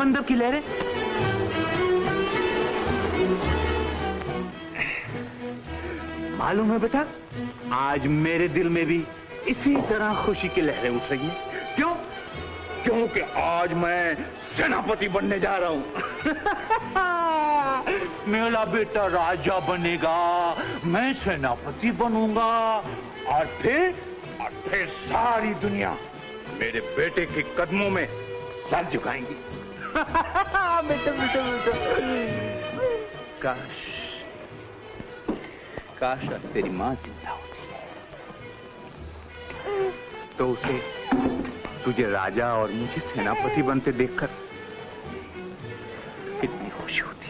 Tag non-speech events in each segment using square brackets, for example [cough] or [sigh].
समंदर की लहरें। मालूम है बेटा, आज मेरे दिल में भी इसी तरह खुशी की लहरें उठ रही हैं। क्यों? क्योंकि आज मैं सेनापति बनने जा रहा हूँ। [laughs] मेरा बेटा राजा बनेगा, मैं सेनापति बनूँगा, और फिर और फिर सारी दुनिया मेरे बेटे के कदमों में सर झुकाएँगी। बेटा बेटा बेटा काश काश आज तेरी माँ ज़िंदा होती। तो उसे तुझे राजा और मुझे सेनापति बनते देखकर कितनी खुशी होती।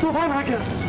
तूफ़ान आ गया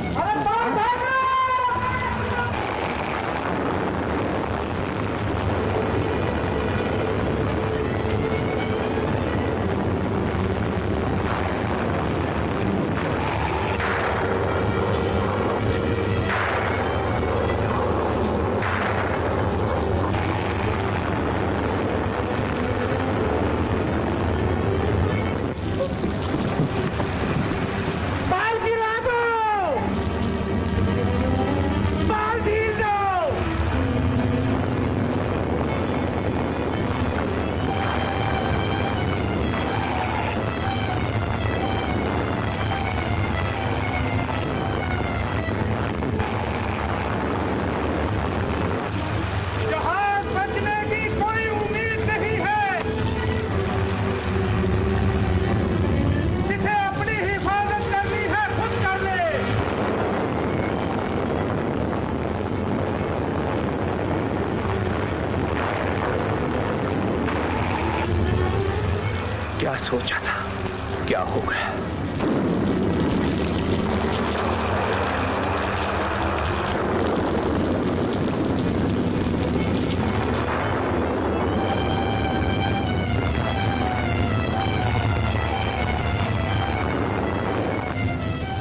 सोचा था क्या हो गया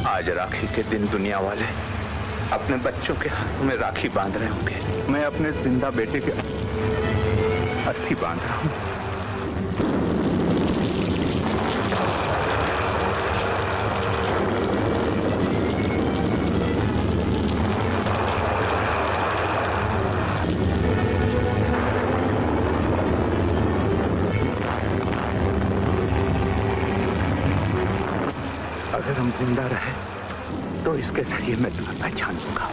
आज राखी के दिन दुनिया वाले अपने बच्चों के हाथों में राखी बाँध रहे होंगे। मैं अपने ज़िंदा बेटे के अर्थी बाँध रहा हूँ। ज़िंदा रहे तो इसके ज़रिए मैं तुम्हें पहचान लूँगा।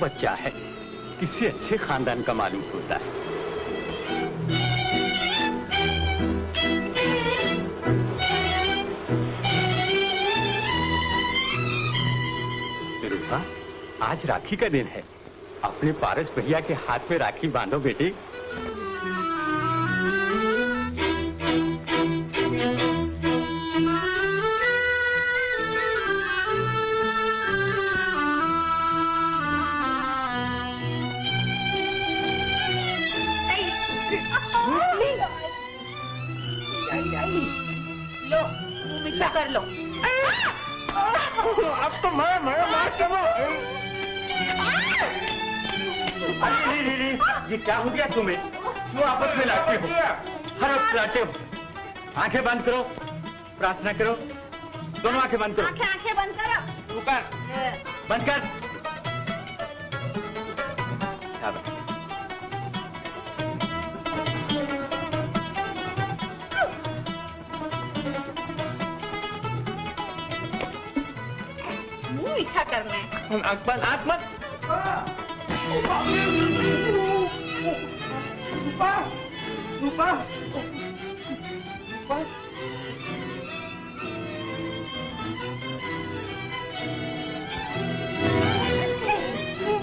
बच्चा है। किसी अच्छे खानदान का मालूम होता है। आज राखी का दिन है। अपने पारस भैया के हाथ में राखी बांधो बेटी। क्या हो गया तुम्हें? क्यों आपस में लड़ते हो? हर वक्त लड़ते हो। आँखें बंद करो प्रार्थना करो दोनों आँखें बंद करो। आँखें आँखें बंद करो। तू कर बंद कर। मीठा करना है। आँख बंद। आँख बंद। रूपा रूपा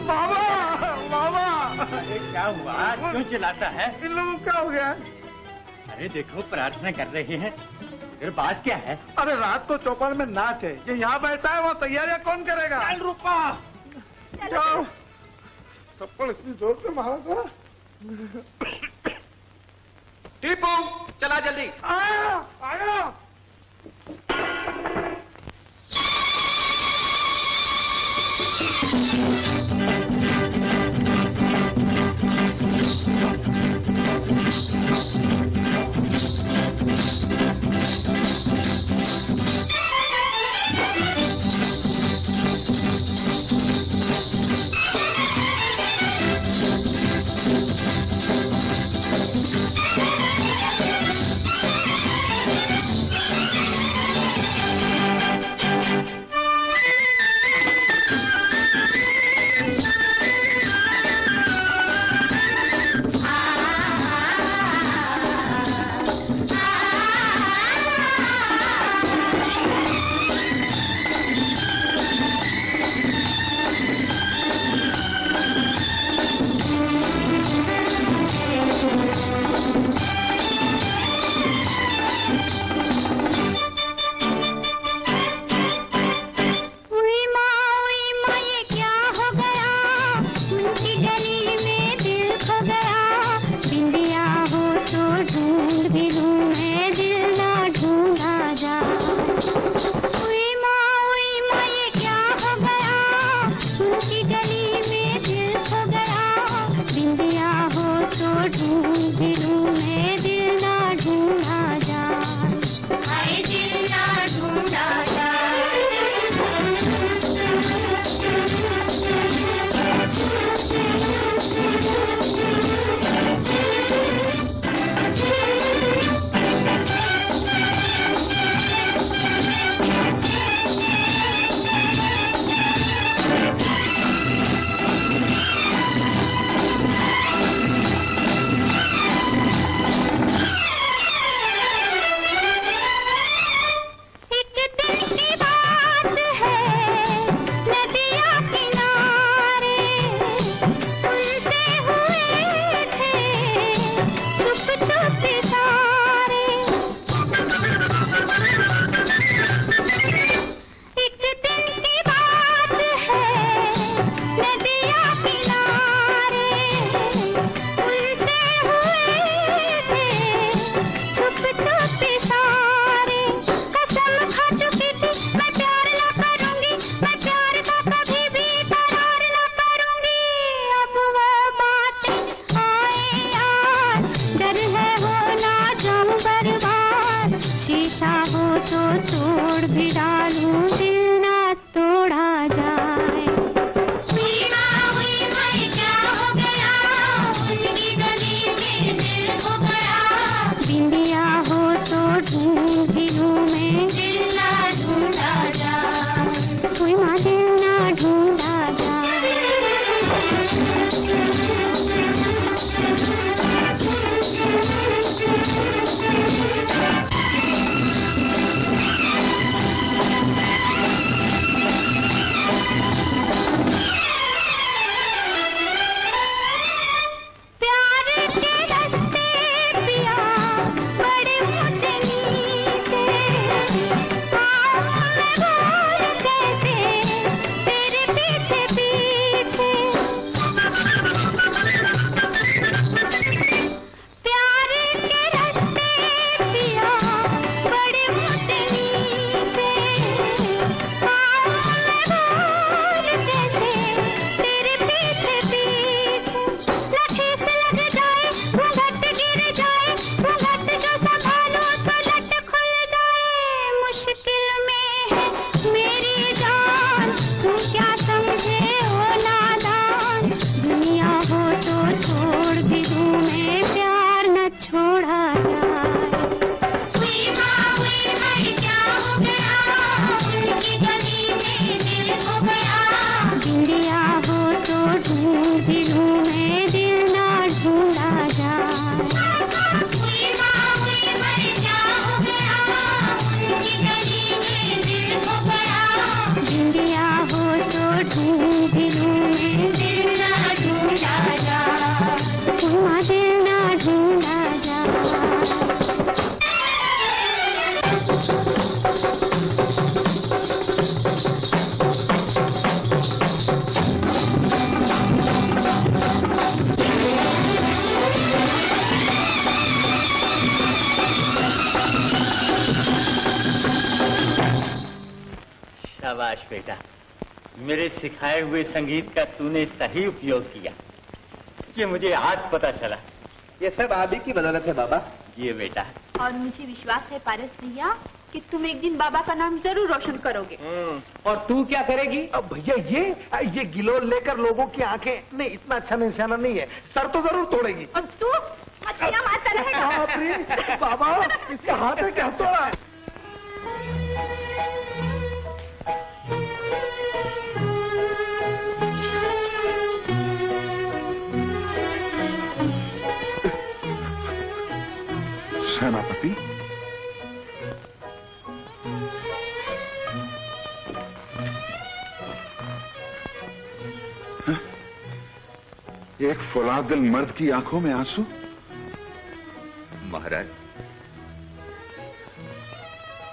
मामा मामा अरे क्या हुआ? क्यों चिल्लाता है? इन लोगों क्या हो गया। अरे देखो प्रार्थना कर रहे हैं। फिर बात क्या है? अरे रात को चौपाल में नाच है। ये यहाँ बैठा है वहाँ तैयारियाँ कौन करेगा? चल रूपा। थप्पड़ इतनी ज़ोर से मारा था टीपू चला जल्दी। आया आया। हुए संगीत का तूने सही उपयोग किया। ये मुझे आज पता चला। ये सब आप ही की बदौलत है बाबा। ये बेटा। और मुझे विश्वास है पारस भैया कि तुम एक दिन बाबा का नाम ज़रूर रोशन करोगे। और तू क्या करेगी? अब भैया ये ये गिलोल लेकर लोगों की आँखें। नहीं इतना अच्छा निशाना नहीं है। सर तो ज़रूर तोड़ेगी। और तू मछलियाँ मारता रहेगा। बाबा इसके हाथ में क्या तोड़ा सेनापति। हैं? एक फुलादिल मर्द की आँखों में आँसू? महाराज,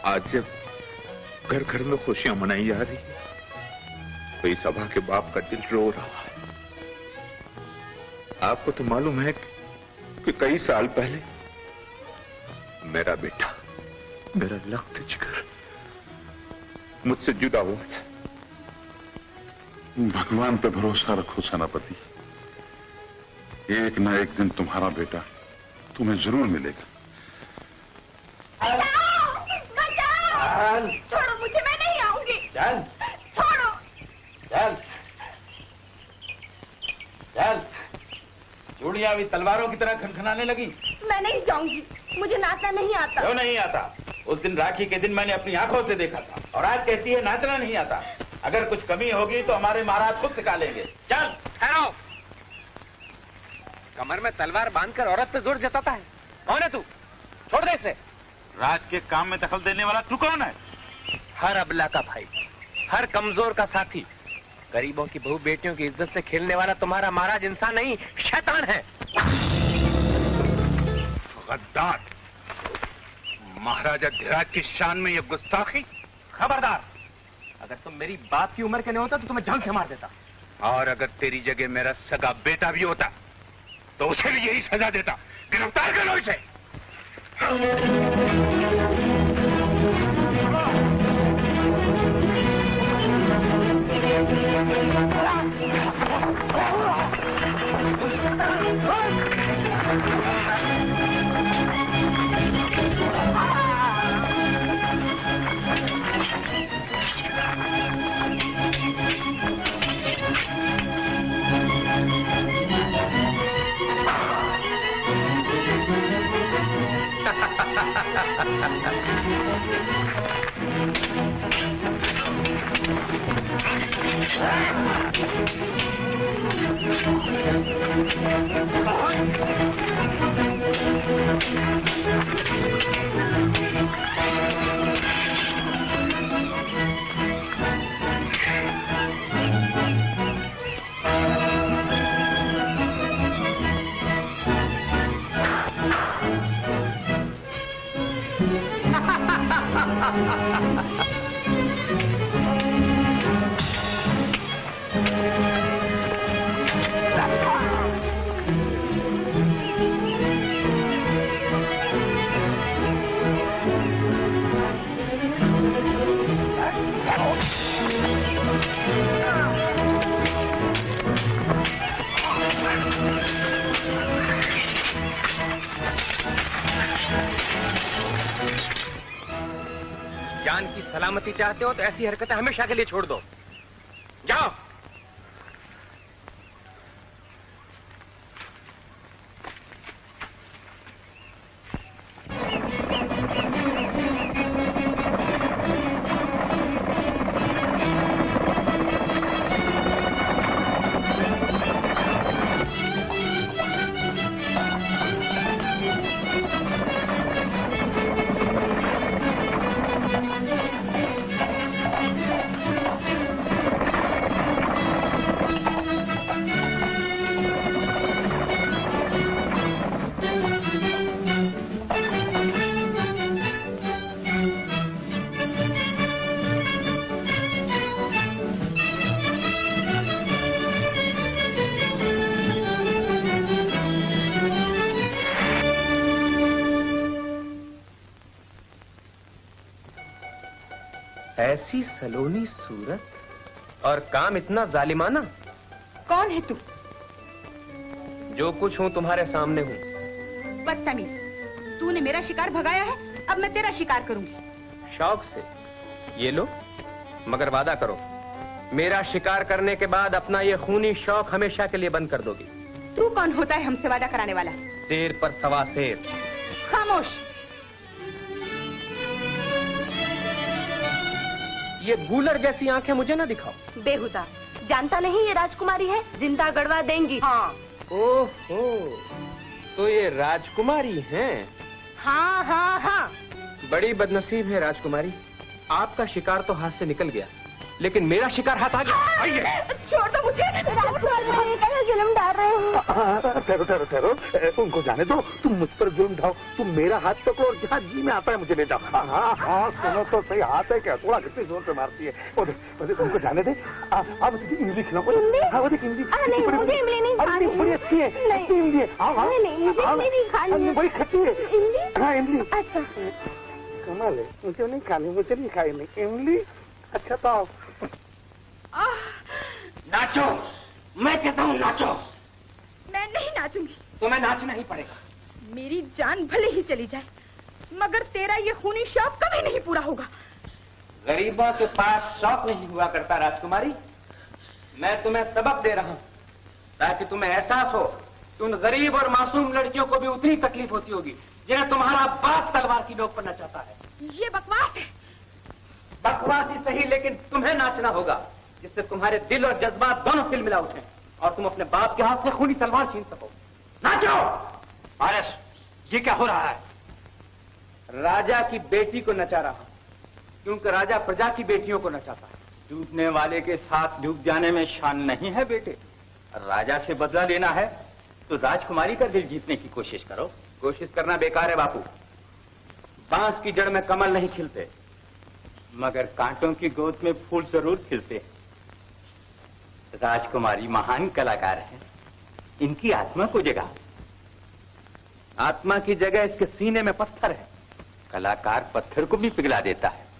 आज जब घर घर में खुशियाँ मनाई जा रही तो इस सभा के बाप का दिल रो रहा है। आपको तो मालूम है कि कई साल पहले मेरा बेटा। मेरा लख्त जिगर। मुझसे जुदा हुआ था। भगवान पे भरोसा रखो सेनापति। एक ना एक दिन तुम्हारा बेटा तुम्हें ज़रूर मिलेगा! छोड़ो मुझे मैं नहीं आऊँगी। चल छोड़ो। चल चल चूड़ियाँ भी तलवारों की तरह खनखनाने लगी। मैं नहीं जाऊँगी। मुझे नाचना नहीं आता। क्यों नहीं आता? उस दिन राखी के दिन मैंने अपनी आँखों से देखा था और आज कहती है नाचना नहीं आता। अगर कुछ कमी होगी तो हमारे महाराज खुद सिखा लेंगे चल ठहरो कमर में तलवार बांधकर औरत पे ज़ोर जताता है। कौन है तू? छोड़ दे इसे। राज के काम में दखल देने वाला तू कौन है? हर अबला का भाई हर कमज़ोर का साथी गरीबों की बहू बेटियों की इज़्ज़त से खेलने वाला तुम्हारा महाराज इंसान नहीं शैतान है। गद्दार। महाराजा धीराज की शान में यह गुस्ताखी। खबरदार अगर तुम मेरी बाप की उम्र के नहीं होता तो तुम्हें जंग से मार देता। और अगर तेरी जगह मेरा सगा बेटा भी होता तो उसे भी यही सजा देता। गिरफ़्तार करो इसे। 啊！跑啊！啊！啊！啊！啊！哈哈哈哈哈！哈哈！जान की सलामती चाहते हो तो ऐसी हरकतें हमेशा के लिए छोड़ दो। सलोनी सूरत? और काम इतना जालिमाना? कौन है तू? जो कुछ हूँ तुम्हारे सामने हूँ। बदतमीज। तूने मेरा शिकार भगाया है अब मैं तेरा शिकार करूँगी। शौक से। ये लो मगर वादा करो। मेरा शिकार करने के बाद अपना ये खूनी शौक हमेशा के लिए बंद कर दोगी। तू कौन होता है हमसे वादा कराने वाला? शेर पर सवा शेर। खामोश। ये गूलर जैसी आँखें मुझे ना दिखाओ। बेहुदा जानता नहीं ये राजकुमारी है? ज़िंदा गड़वा देंगी। हाँ। ओहो तो ये राजकुमारी है? हाँ हाँ हाँ। बड़ी बदनसीब है राजकुमारी। आपका शिकार तो हाथ से निकल गया। लेकिन मेरा शिकार हाथ आ गया आइए। छोड़ दो मुझे। जुलम डाल रहे हो। ठहरो ठहरो ठहरो। उनको जाने दो। तुम मुझ पर जुल्म ढाओ। तुम मेरा हाथ पकड़ो और जहाँ जी में आता है मुझे ले जाओ। हाँ सुनो तो सही। हाथ है क्या? थोड़ा कितनी ज़ोर से मारती है। उनको जाने दे। आप इमली खिलाओ। इमली? हाँ देख इमली। नहीं, बड़ी- है। अच्छी है। अच्छी इमली है। बड़ी खट्टी है। हाँ इमली। अच्छा कमाल है। मुझे नहीं खानी? मुझे नहीं खाई। नहीं इमली? अच्छा तो आओ। नाचो। मैं कहता हूँ नाचो। मैं नहीं नाचूँगी। तुम्हें नाचना ही पड़ेगा। मेरी जान भले ही चली जाए मगर तेरा ये खूनी शौक कभी नहीं पूरा होगा। गरीबों के पास शौक नहीं हुआ करता राजकुमारी। मैं तुम्हें सबक दे रहा हूँ। ताकि तुम्हें एहसास हो कि उन गरीब और मासूम लड़कियों को भी उतनी तकलीफ़ होती होगी जिन्हें तुम्हारा बाप तलवार की नोक पर नचाता है। ये बकवास है। बकवास ही सही लेकिन तुम्हें नाचना होगा। जिससे तुम्हारे दिल और जज्बात दोनों खिल मिला उठे और तुम अपने बाप के हाथ से खूनी तलवार छीन सको। ना नाचो आरस ये क्या हो रहा है? राजा की बेटी को नचा रहा। क्योंकि राजा प्रजा की बेटियों को नचाता। है डूबने वाले के साथ डूब जाने में शान नहीं है बेटे। राजा से बदला लेना है तो राजकुमारी का दिल जीतने की कोशिश करो। कोशिश करना बेकार है बापू। बाँस की जड़ में कमल नहीं खिलते। मगर कांटों की गोद में फूल ज़रूर खिलते हैं। राजकुमारी महान कलाकार है। इनकी आत्मा को जगा। आत्मा की जगह इसके सीने में पत्थर है। कलाकार पत्थर को भी पिघला देता है।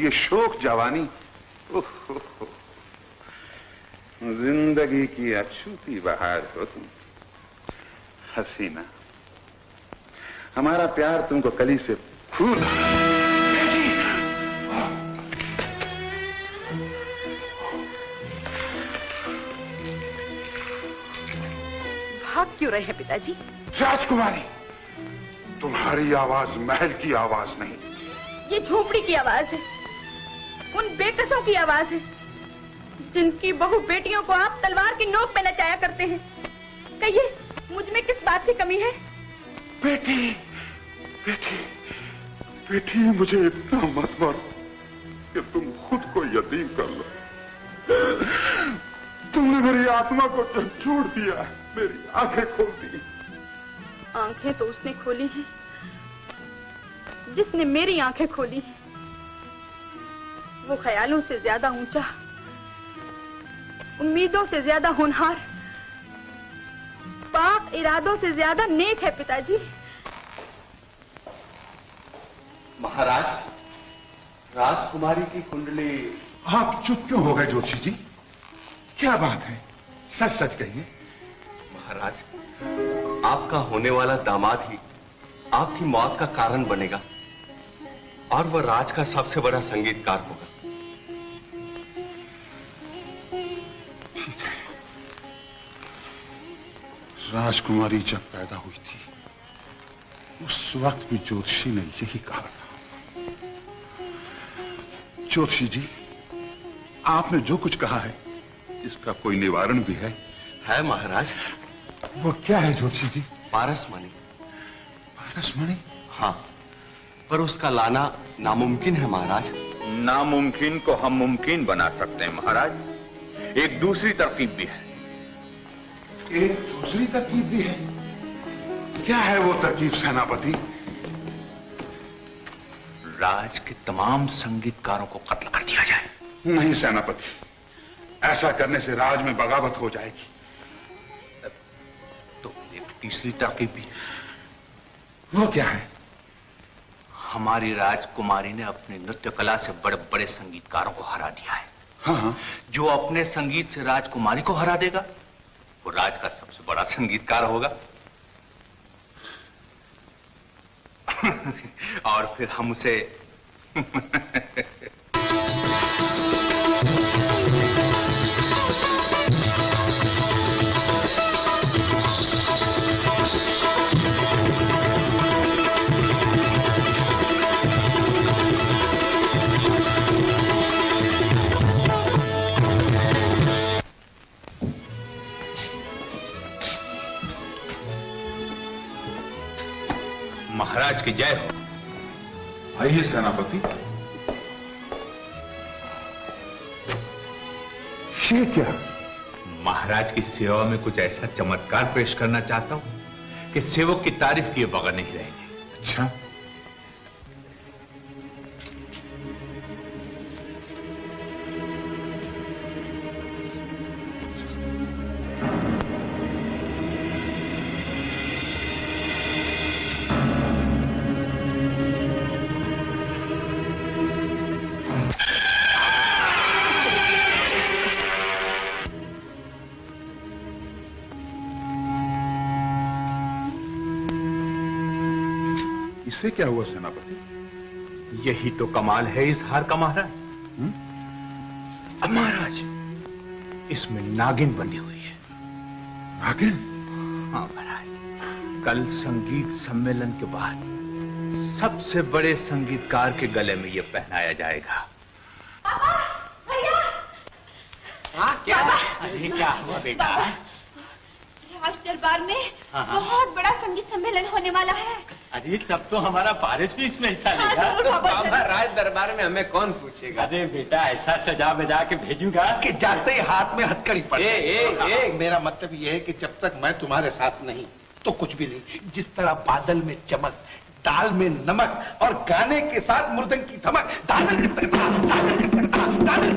ये शोक जवानी। ज़िंदगी की अछूती बहार हो तुम। हसीना। हमारा प्यार तुमको कली से फूल। भाग क्यों रहे हैं पिताजी? राजकुमारी तुम्हारी आवाज़ महल की आवाज़ नहीं। ये झोपड़ी की आवाज़ है। उन बेकसों की आवाज़ है जिनकी बहु बेटियों को आप तलवार की नोक पे नचाया करते हैं। कहिए मुझमें किस बात की कमी है? बेटी बेटी बेटी मुझे इतना मत मारो कि तुम खुद को यतीम कर लो। तुमने मेरी आत्मा को छोड़ दिया मेरी आँखें खोल दी। आँखें तो उसने खोली हैं जिसने मेरी आँखें खोली हैं। वो ख्यालों से ज़्यादा ऊँचा उम्मीदों से ज़्यादा होनहार पाक इरादों से ज़्यादा नेक है पिताजी। महाराज राजकुमारी की कुंडली। आप चुप क्यों हो गए जोशी जी? क्या बात है? सच सच कहिए। महाराज आपका होने वाला दामाद ही आपकी मौत का कारण बनेगा और वह राज का सबसे बड़ा संगीतकार होगा। राजकुमारी जब पैदा हुई थी उस वक्त भी ज्योतिषी ने यही कहा था। ज्योतिषी जी आपने जो कुछ कहा है इसका कोई निवारण भी है? है महाराज। वो क्या है ज्योतिषी जी? पारसमणि पारसमणि हाँ पर उसका लाना नामुमकिन है महाराज। नामुमकिन को हम मुमकिन बना सकते हैं महाराज। एक दूसरी तरकीब भी है। एक दूसरी तरकीब भी है। क्या है वो तरकीब सेनापति? राज के तमाम संगीतकारों को कत्ल कर दिया जाए। नहीं सेनापति। ऐसा करने से राज में बगावत हो जाएगी। तो एक तीसरी तरकीब भी। वो क्या है? हमारी राजकुमारी ने अपनी नृत्य कला से बड़े बड़े संगीतकारों को हरा दिया है। हाँ हाँ। जो अपने संगीत से राजकुमारी को हरा देगा। वो राज का सबसे बड़ा संगीतकार होगा। [laughs] और फिर हम उसे [laughs] महाराज की जय हो। आइए सेनापति। ये क्या? महाराज की सेवा में कुछ ऐसा चमत्कार पेश करना चाहता हूँ कि सेवक की तारीफ़ किए बगैर नहीं रहेंगे। अच्छा। इसे क्या हुआ सेनापति? यही तो कमाल है इस हार का महाराज? अब महाराज इसमें नागिन बंधी हुई है। नागिन? हाँ महाराज कल संगीत सम्मेलन के बाद सबसे बड़े संगीतकार के गले में यह पहनाया जाएगा। हाँ क्या? अरे क्या हुआ बेटा? राज दरबार में हाँ, हाँ। बहुत बड़ा संगीत सम्मेलन होने वाला है। अरे तब तो हमारा पारस भी इसमें हिस्सा लेगा। [laughs] ज़रूर, बाबा, राज दरबार में हमें कौन पूछेगा? अरे बेटा ऐसा सजा बजा के भेजूँगा। कि जाते ही हाथ में हथकड़ी पड़े ए, ए, ए, मेरा मतलब ये है कि जब तक मैं तुम्हारे साथ नहीं तो कुछ भी नहीं। जिस तरह बादल में चमक दाल में नमक और गाने के साथ मुर्दंग की धमक दादल दादल दादल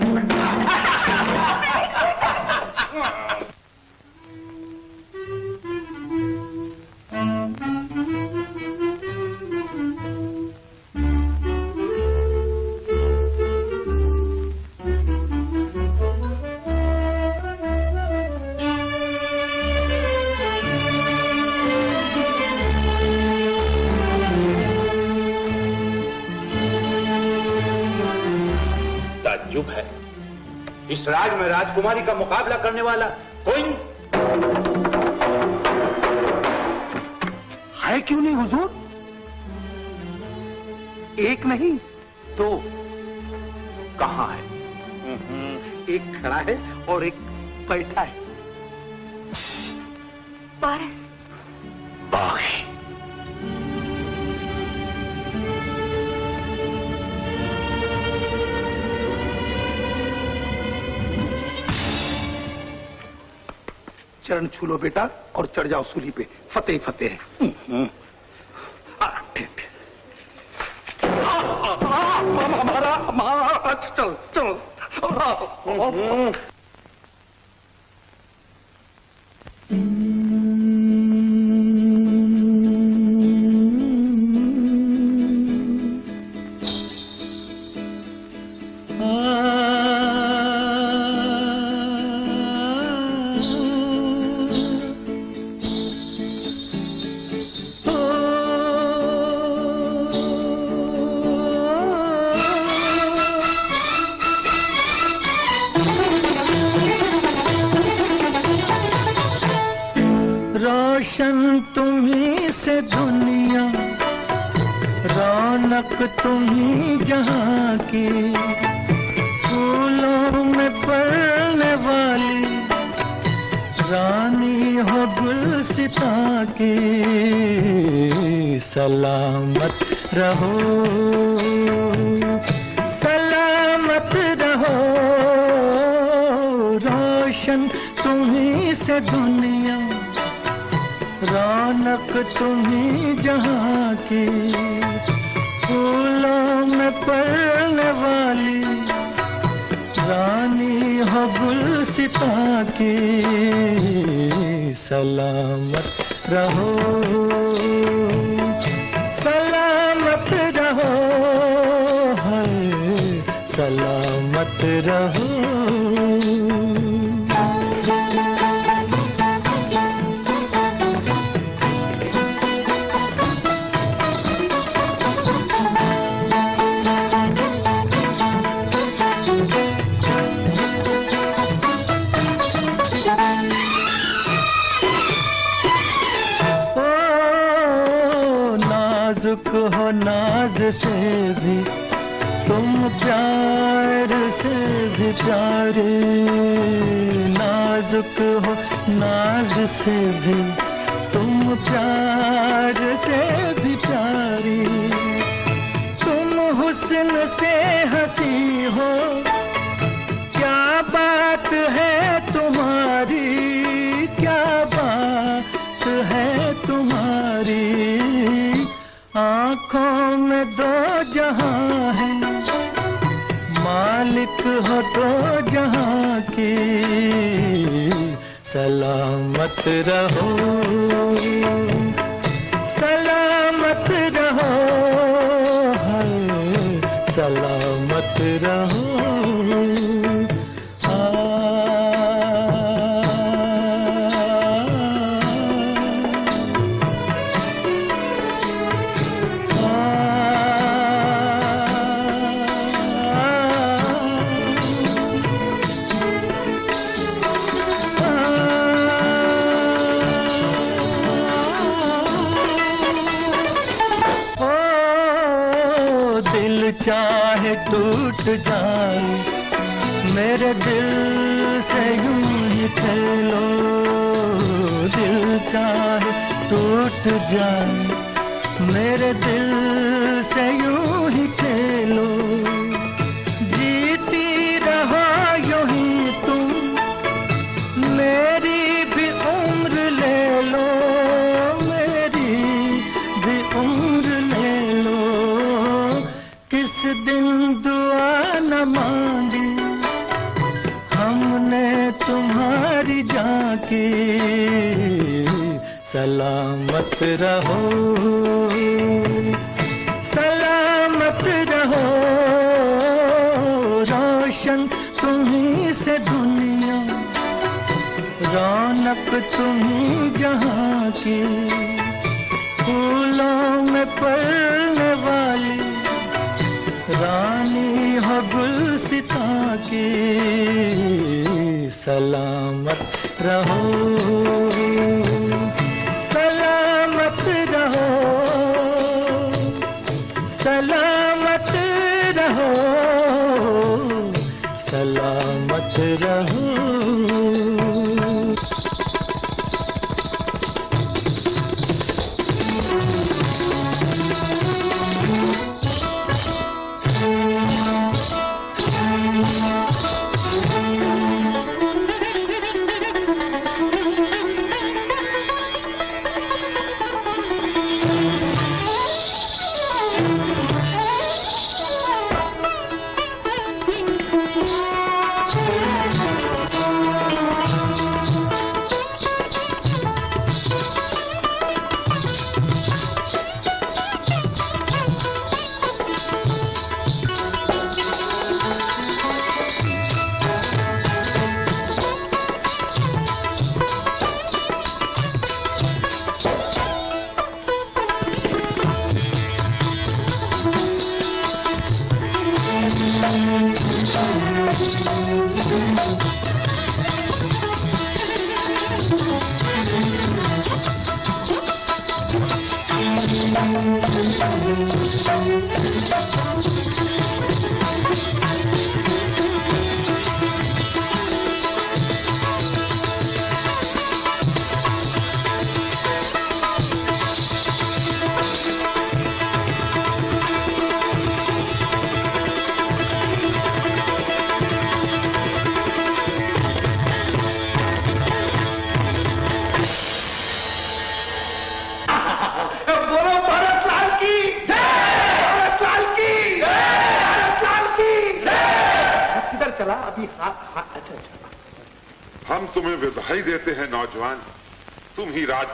इस राज में राजकुमारी का मुकाबला करने वाला कोई नहीं। है क्यों नहीं हुजूर? एक नहीं तो कहाँ है? एक खड़ा है और एक बैठा है। पारस। बागी चरण छू लो बेटा और चढ़ जाओ सूली पे। फतेह फतेह। हम्म। आ, हमारा हमारा चल चल। की सलामत रहो। सलामत रहो। रोशन तुम्ही से दुनिया, रौनक तुम्ही जहाँ की। फूलों में पड़ने वाली रानी हो गुल सिपा की सलामत रहो। सलामत रहो है सलामत रहो। क्या बात है तुम्हारी? क्या बात है तुम्हारी? आँखों में दो जहाँ है। मालिक हो दो जहाँ की। सलामत रहो। सलामत रहो। दिल से यूँ ही खेलो दिल चाहे टूट जाए मेरे दिल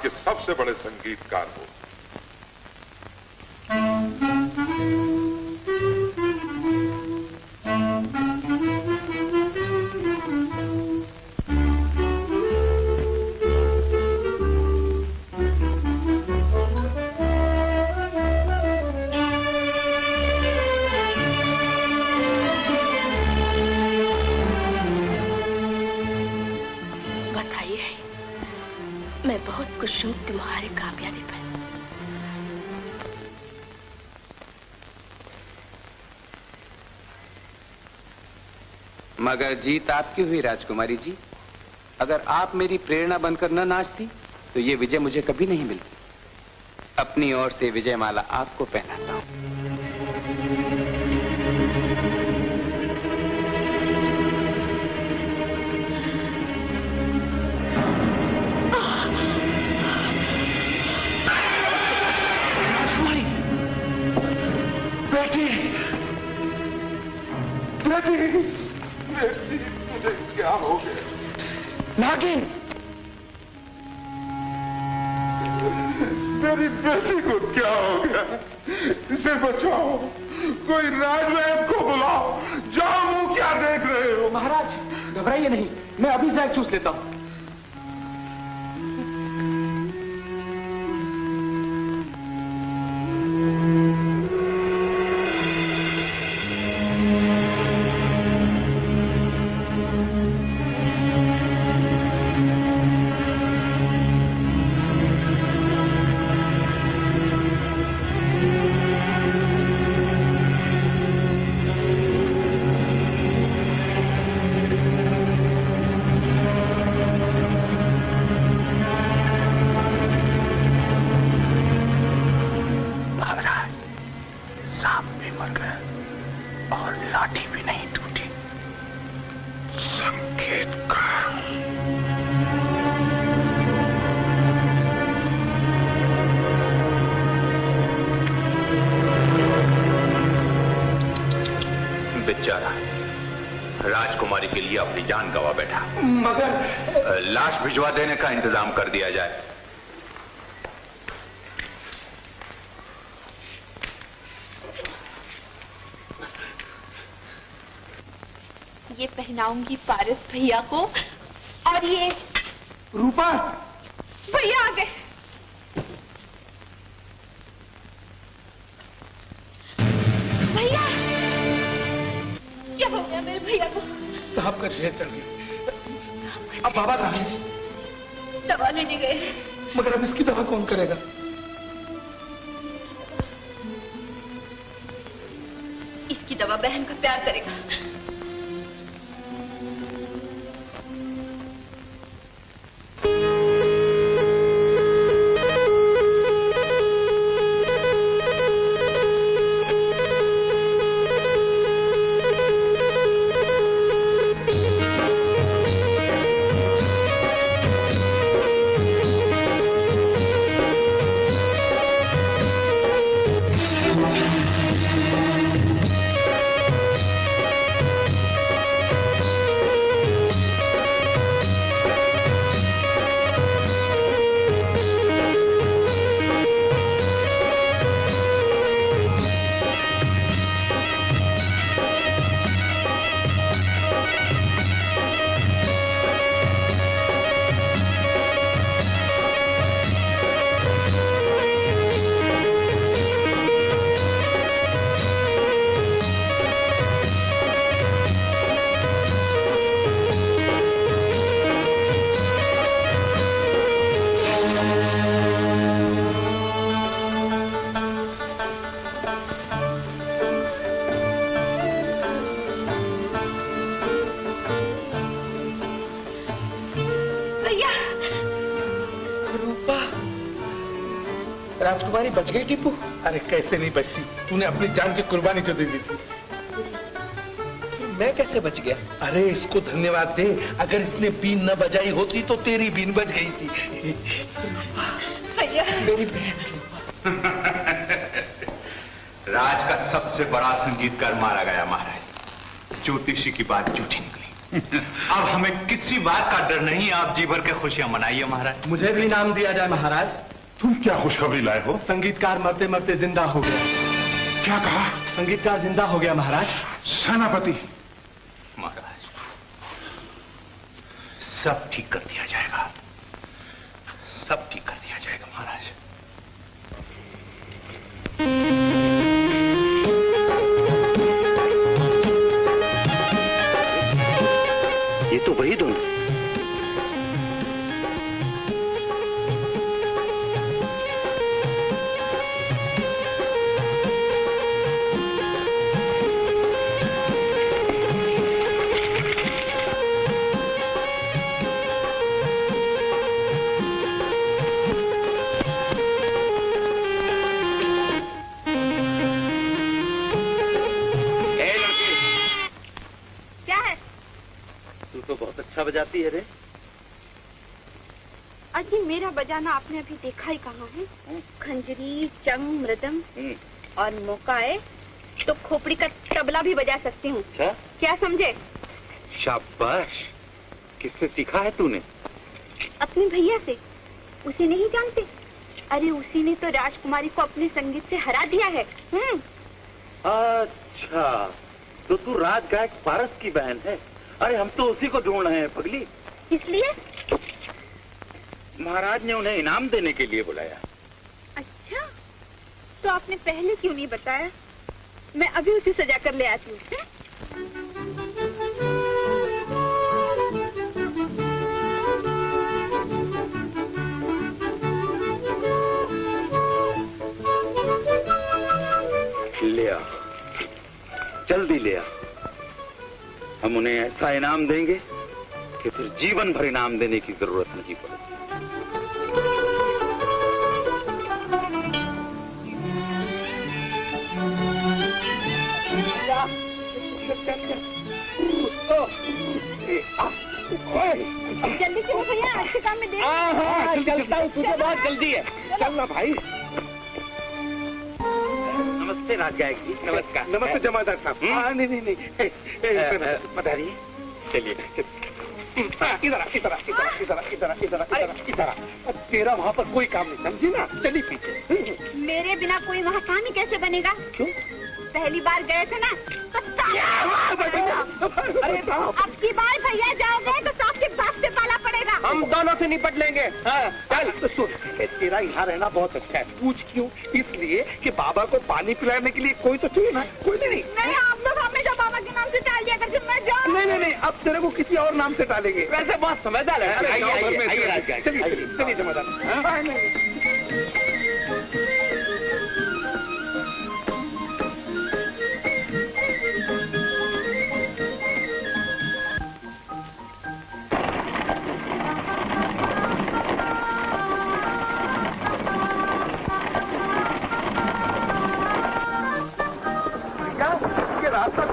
के सबसे बड़े संगीतकार। खुश हूँ तुम्हारी कामयाबी पर। मगर जीत आपकी हुई, राजकुमारी जी। अगर आप मेरी प्रेरणा बनकर न नाचती तो ये विजय मुझे कभी नहीं मिलती। अपनी ओर से विजय माला आपको पहनाता हूँ। बेटी मुझे क्या हो गया नागिन मेरी बेटी को क्या हो गया? इसे बचाओ। कोई राजवैद को बुलाओ। जाओ मुँह क्या देख रहे हो? महाराज घबराइए नहीं। मैं अभी जैक चूस लेता हूँ। पहनाऊँगी पारस भैया को। और ये रूपा। भैया आ गए। भैया क्या हो गया मेरे भैया को? साहब का शहर चढ़ गया। अब बाबा कहाँ है? दवा लेने गए मगर अब इसकी दवा कौन करेगा? इसकी दवा बहन का प्यार करेगा। बच गई टीपू अरे कैसे नहीं बचती तूने अपनी जान की कुर्बानी तो दे दी थी। मैं कैसे बच गया? अरे इसको धन्यवाद दे। अगर इसने बीन न बजाई होती तो तेरी बीन बज गई थी। भैया। मेरी बहन [laughs] राज का सबसे बड़ा संगीतकार मारा गया महाराज। ज्योतिषी की बात झूठी निकली। [laughs] अब हमें किसी बात का डर नहीं आप जी भर के खुशियाँ मनाइए महाराज। मुझे भी इनाम दिया जाए महाराज। तुम क्या खुशखबरी लाए हो? संगीतकार मरते मरते ज़िंदा हो गया। क्या कहा? संगीतकार ज़िंदा हो गया महाराज। सेनापति। महाराज सब ठीक कर दिया जाएगा। सब ठीक कर दिया जाएगा महाराज। बजाना आपने अभी देखा ही कहाँ है? खंजरी चंग मृदम और मौका आए तो खोपड़ी का तबला भी बजा सकती हूँ। अच्छा? क्या समझे? शाबाश। किससे सीखा है तूने? अपने भैया से। उसे नहीं जानते? अरे उसी ने तो राजकुमारी को अपने संगीत से हरा दिया है। हम्म। अच्छा। तो तू राज गायक पारस की बहन है। अरे हम तो उसी को ढूंढ रहे हैं पगली। इसलिए महाराज ने उन्हें इनाम देने के लिए बुलाया। अच्छा? तो आपने पहले क्यों नहीं बताया? मैं अभी उसे सजा कर ले आती हूँ? ले आ। जल्दी ले आ। हम उन्हें ऐसा इनाम देंगे कि फिर जीवन भर इनाम देने की ज़रूरत नहीं पड़ेगी जल्दी चलो भैया अच्छे काम में देख चलता हूँ तुझे बहुत जल्दी है। चलना भाई। नमस्ते राज गायक जी नमस्कार। नमस्ते जमादार साहब। हाँ नहीं नहीं नहीं। [laughs] पधारिए। चलिए। हाँ, इधर इधर इधर इधर इधर इधर इधर इधर तेरा वहाँ पर कोई काम नहीं समझी ना? चली पीछे। मेरे बिना कोई वहाँ काम ही कैसे बनेगा? क्यों? पहली बार गए थे ना तो साहब अब की बार भैया जाओगे तो सबके बाप से पाला पड़ेगा। हम दोनों से निपट लेंगे। हाँ, चल। सुन तेरा यहाँ रहना बहुत अच्छा है। पूछ क्यों? इसलिए कि बाबा को पानी पिलाने के लिए कोई तो चाहिए ना? कोई नहीं। नहीं आप लोग हमेशा बाबा के नाम से टाल दिया करके मैं जाऊँ। नहीं नहीं नहीं अब तेरे को किसी और नाम से बता वैसे बहुत समझदार है आइए आइए आइए चलिए चलिए समझदार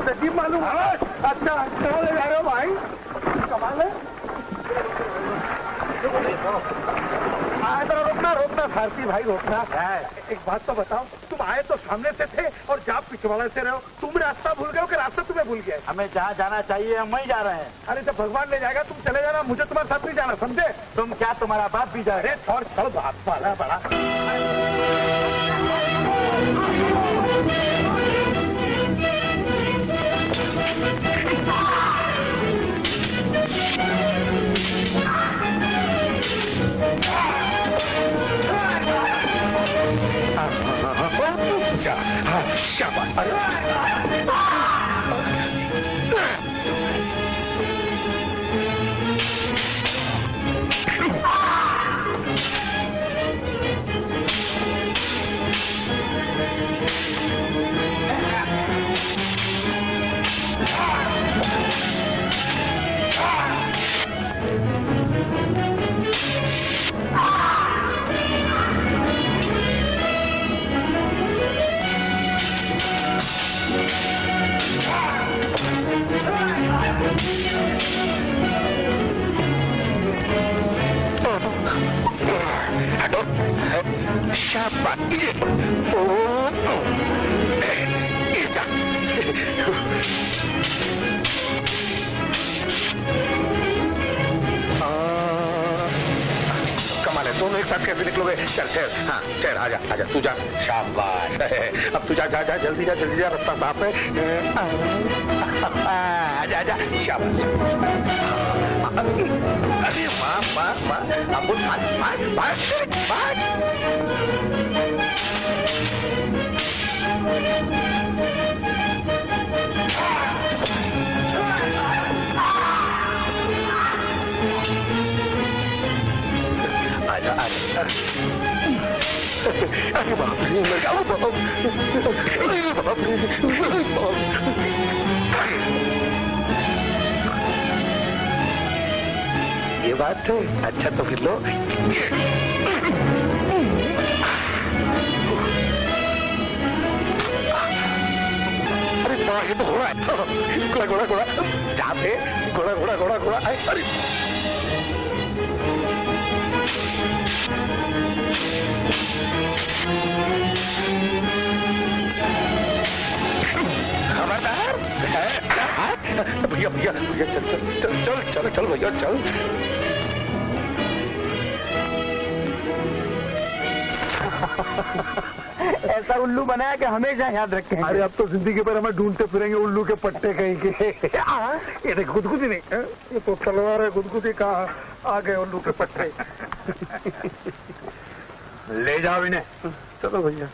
ये अजीब मालूम है। अच्छा कहाँ ले जा रहे हो भाई। कमाल है। हाँ, जरा रोकना रोकना भारती भाई रोकना। है। एक बात तो बताओ तुम आए तो सामने से थे और जा पिछवाड़े से रहो तुम रास्ता भूल गए हो कि रास्ता तुम्हें भूल गया हमें जहाँ जाना चाहिए हम वहीं जा रहे हैं। अरे जब भगवान ले जाएगा तुम चले जाना मुझे तुम्हारे साथ नहीं जाना समझे? तुम क्या तुम्हारा बाप भी जा रहे छोड़ छोड़ बात वाला बड़ा। 下官，哎呀！साफ़ है [laughs] आजा आजा, शाबाश। अरे वाह वाह वाह। अब मार मार मार मार आजा आजा। अरे बाप रे मैं क्या बाप अरे बाप रे बाप ये बात है अच्छा तो फिर लो। अरे वाह, ये तो घोड़ा है। घोड़ा घोड़ा घोड़ा। पे घोड़ा घोड़ा घोड़ा घोड़ा। अरे। भैया भैया भैया चल चल चल चल चल चल भैया चल। ऐसा उल्लू बनाया कि हमेशा याद रखें। अरे अब तो ज़िंदगी भर हमें ढूंढते फिरेंगे उल्लू के पट्टे कहीं के। आ, ये देख गुदगुदी नहीं हाँ? ये तो तलवार है गुदगुदी कहा आ गए उल्लू के पट्टे। ले जाओ इन्हें। चलो भैया।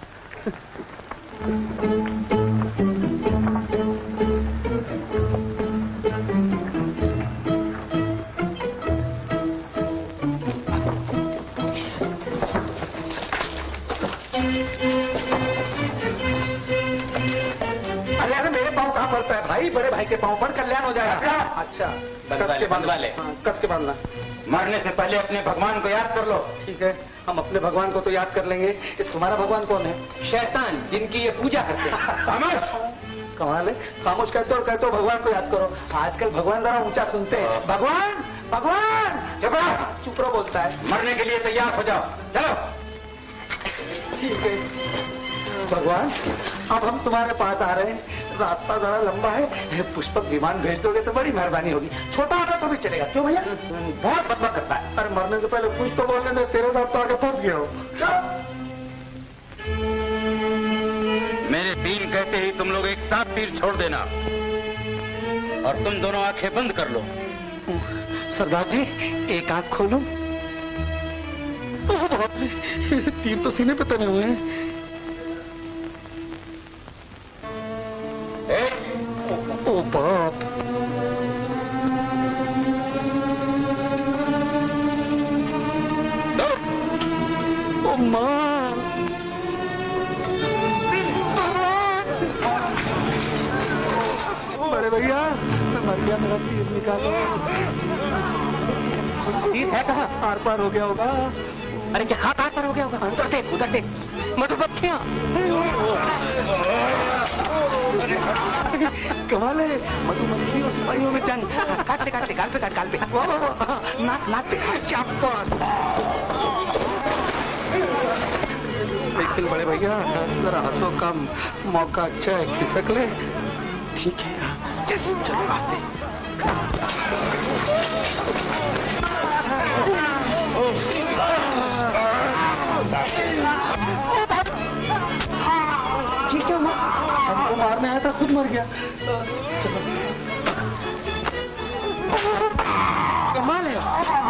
भाई बड़े भाई के पाँव पर कल्याण हो जाएगा। अच्छा। बंधवा ले, बंधवा ले। हाँ, कस के बांधना मरने से पहले अपने भगवान को याद कर लो। ठीक है हम अपने भगवान को तो याद कर लेंगे। कि तुम्हारा भगवान कौन है? शैतान जिनकी ये पूजा करते हैं। [laughs] कमाल है। खामोश कहते हो और कहते हो भगवान को याद करो। आजकल भगवान जरा ऊँचा सुनते हैं। भगवान भगवान जब चुप रहो बोलता है। मरने के लिए तैयार हो जाओ। चलो। ठीक है। भगवान अब हम तुम्हारे पास आ रहे हैं। रास्ता जरा लंबा है। पुष्पक विमान भेज दोगे तो बड़ी मेहरबानी होगी। छोटा ऑटो तो भी चलेगा। क्यों भैया? बहुत बदमाश करता है। अरे मरने से पहले कुछ तो बोलने में तेरे साथ तो आगे फंस गया हो। मेरे तीन कहते ही तुम लोग एक साथ तीर छोड़ देना। और तुम दोनों आँखें बंद कर लो। सरदार जी एक आँख खोलो? तीर तो सीने पे तने हुए हैं। ओ बाप ओ माँ बड़े भैया मर गया मेरा तीर निकालो। तीर है कहाँ? आर पार हो गया होगा। अरे क्या आर पार हो गया होगा? उधर देख उधर देख मधुमक्खियाँ। कमाल है मधुमक्खी और सिपाहियों में जंग काटते काटते गाल पे काट गाल पे नाक नाक पे चापकर लेकिन बड़े भैया जरा हंसो कम मौका अच्छा है खिसक ले ठीक है चलो चलो रास्ते ठीक मारने आया था, खुद मर गया। कमाल है।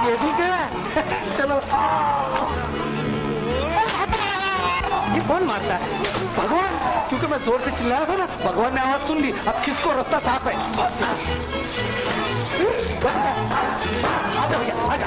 ये भी क्या है। चलो। ये कौन मारता है? भगवान, क्योंकि मैं ज़ोर से चिल्लाया था ना, भगवान ने आवाज़ सुन ली। अब किसको रास्ता साफ़ है? आजा आजा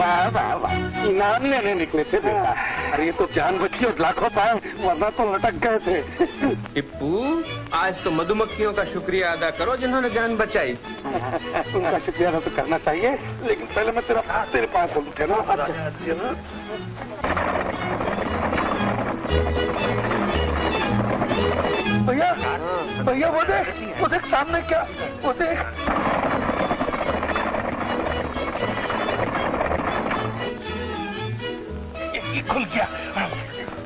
वाह वाह वाह। इनाम लेने निकले थे बेटा। अरे ये तो जान बची और लाखों पाए वरना तो लटक गए थे। टिप्पू आज तो मधुमक्खियों का शुक्रिया अदा करो जिन्होंने जान बचाई। उनका शुक्रिया अदा तो करना चाहिए लेकिन पहले मैं तेरा तेरे पास उठे ना? भैया भैया वो देख वो देख सामने क्या वो देख। ये खुल गया।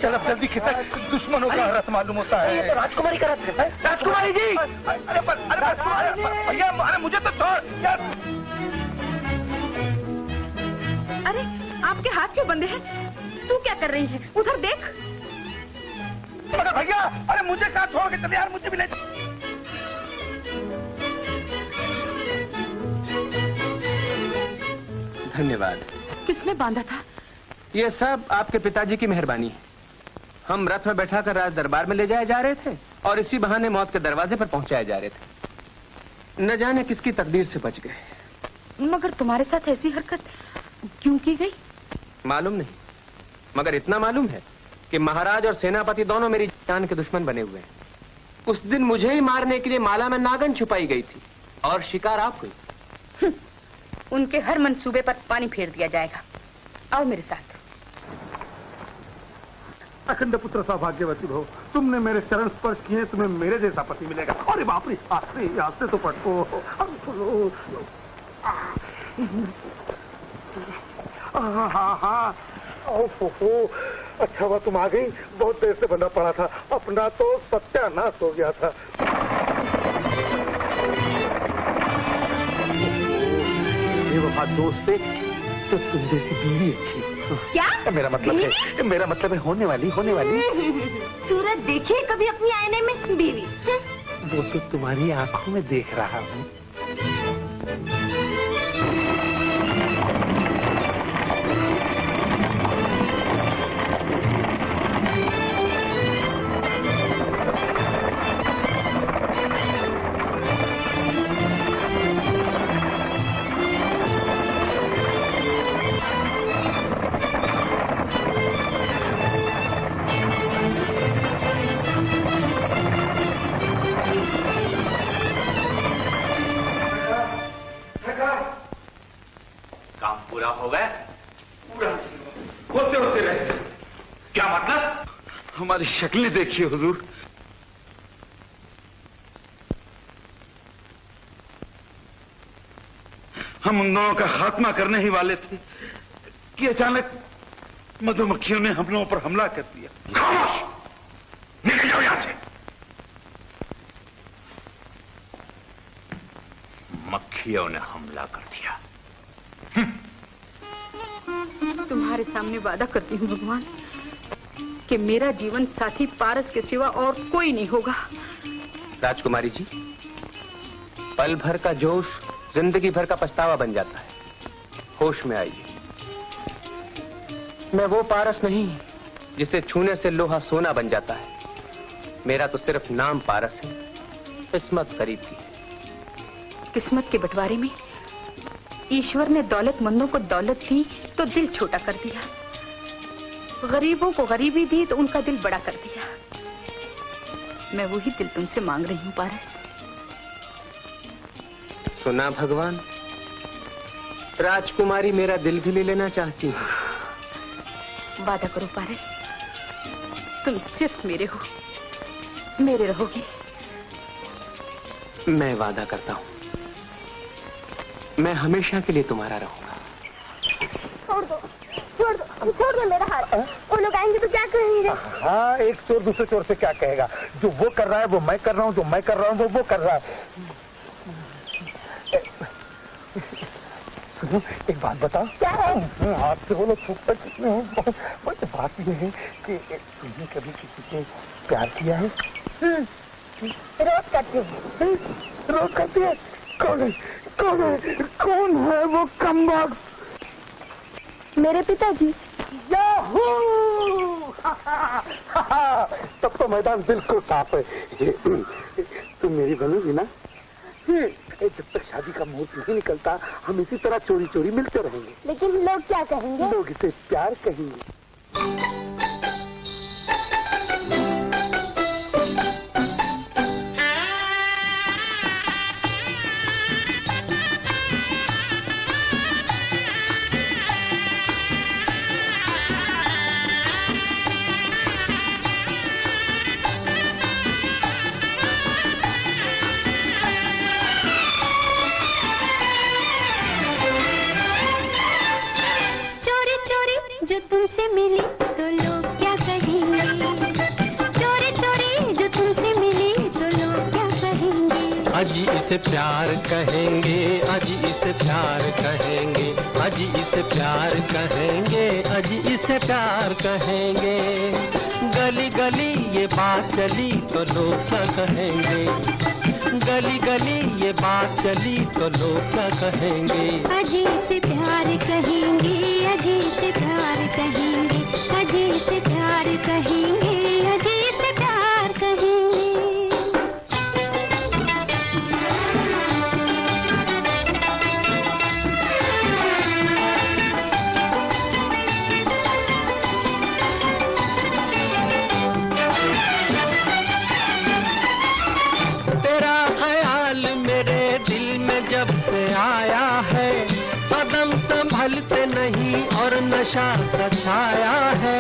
चल अब जल्दी खिसक दुश्मनों का रथ मालूम होता है। ये तो राजकुमारी का रथ है। राजकुमारी जी! अरे पर, अरे राजकुमारी भैया अरे मुझे तो छोड़। अरे आपके हाथ क्यों बंधे हैं? तू क्या कर रही है? उधर देख। अरे भैया। अरे मुझे कहा छोड़ के चले यार मुझे भी ले धन्यवाद। किसने बांधा था? ये सब आपके पिताजी की मेहरबानी। है हम रथ में बैठा कर राज दरबार में ले जाए जा रहे थे और इसी बहाने मौत के दरवाजे पर पहुँचाए जा रहे थे। न जाने किसकी तकदीर से बच गए। मगर तुम्हारे साथ ऐसी हरकत क्यों की गई? मालूम नहीं। मगर इतना मालूम है कि महाराज और सेनापति दोनों मेरी जान के दुश्मन बने हुए हैं। उस दिन मुझे ही मारने के लिए माला में नागन छुपाई गई थी और शिकार आप हुई। उनके हर मंसूबे पर पानी फेर दिया जाएगा। आओ मेरे साथ। अखंड पुत्र सौभाग्यवती हो तुमने मेरे चरण स्पर्श किए तुम्हें मेरे जैसा पति मिलेगा। अरे बाप रे आस्ते आस्ते तो पटको। अब हाँ हाँ हाँ ओहो हो। अच्छा हुआ तुम आ गई। बहुत देर से बंधा पड़ा था। अपना तो सत्यानाश हो गया था। बेवफा दोस्त से तो तुम जैसी बीवी अच्छी। क्या? मेरा मतलब है। मेरा मतलब है होने वाली होने वाली। सूरज देखिए कभी अपनी आईने में बीवी। वो तो तुम्हारी आँखों में देख रहा हूँ। हमारी शक्लें देखिए, हुजूर। हम उन दोनों का खात्मा करने ही वाले थे कि अचानक मधुमक्खियों ने हम लोगों पर हमला कर दिया। खामोश! निकल जाओ यहाँ से। मक्खियों ने हमला कर दिया। तुम्हारे सामने वादा करती हूँ, भगवान। कि मेरा जीवन साथी पारस के सिवा और कोई नहीं होगा। राजकुमारी जी पल भर का जोश ज़िंदगी भर का पछतावा बन जाता है। होश में आइए। मैं वो पारस नहीं जिसे छूने से लोहा सोना बन जाता है। मेरा तो सिर्फ़ नाम पारस है। किस्मत करीब थी। किस्मत के बंटवारे में ईश्वर ने दौलतमंदों को दौलत दी तो दिल छोटा कर दिया। गरीबों को गरीबी दी तो उनका दिल बड़ा कर दिया। मैं वही दिल तुमसे मांग रही हूँ पारस। सुना भगवान राजकुमारी मेरा दिल भी ले लेना चाहती है। वादा करो पारस। तुम सिर्फ़ मेरे हो मेरे रहोगे। मैं वादा करता हूँ। मैं हमेशा के लिए तुम्हारा रहूँगा। छोड़ दो। छोड़ दो मेरा हाथ। वो लोग आएँगे तो क्या कहेंगे? हाँ एक चोर दूसरे चोर से क्या कहेगा? जो वो कर रहा है वो मैं कर रहा हूँ जो मैं कर रहा हूँ वो वो कर रहा है। सुनो एक बात बताओ। क्या है? आपसे बोलो छुप तक कितने हो? बस बात ये है कि तुमने कभी किसी से प्यार किया है? रोज करती हूँ। रोज करती है? कौन है? कौन है? कौन है वो कम मेरे पिताजी। तब तो मैदान बिल्कुल साफ़ है। तुम मेरी बनोगी ना? जब तक शादी का मुहूर्त नहीं निकलता हम इसी तरह चोरी चोरी मिलते रहेंगे। लेकिन लोग क्या कहेंगे? लोग इसे प्यार कहेंगे। इसे प्यार कहेंगे, अजी इसे प्यार कहेंगे, अजी इसे प्यार कहेंगे, अजी इसे प्यार कहेंगे। गली गली ये बात चली तो लोग क्या कहेंगे। गली गली ये बात चली तो लोग क्या कहेंगे। अजी से प्यार कहेंगे, अजी से प्यार कहेंगे, अजी से प्यार कहेंगे। और नशा सछाया है।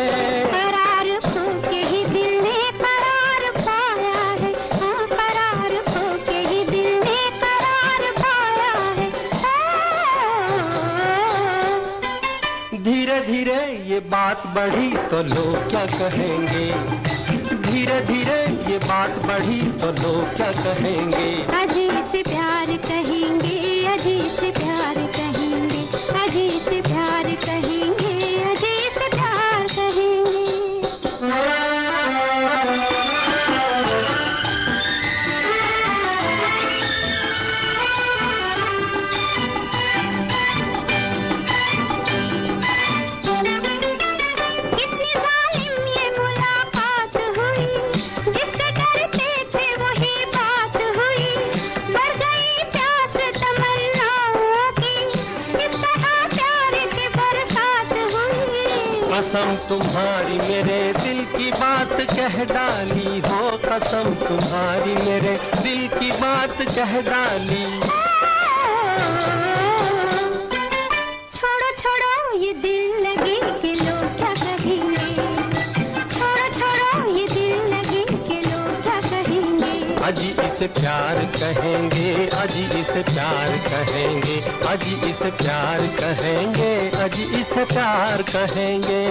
करार खो के ही दिल ने करार पाया है। हाँ करार खो के ही दिल ने करार पाया है। धीरे धीरे ये बात बढ़ी तो लोग क्या कहेंगे? धीरे धीरे ये बात बढ़ी तो लोग क्या कहेंगे? अजी से प्यार कहेंगे अजी से प्यार से प्यार कहेंगे। तुम्हारी मेरे दिल की बात कह डाली हो कसम, तुम्हारी मेरे दिल की बात कह डाली। इसे प्यार कहेंगे, अजी इसे प्यार कहेंगे, अजी इसे प्यार कहेंगे, अजी इसे प्यार कहेंगे।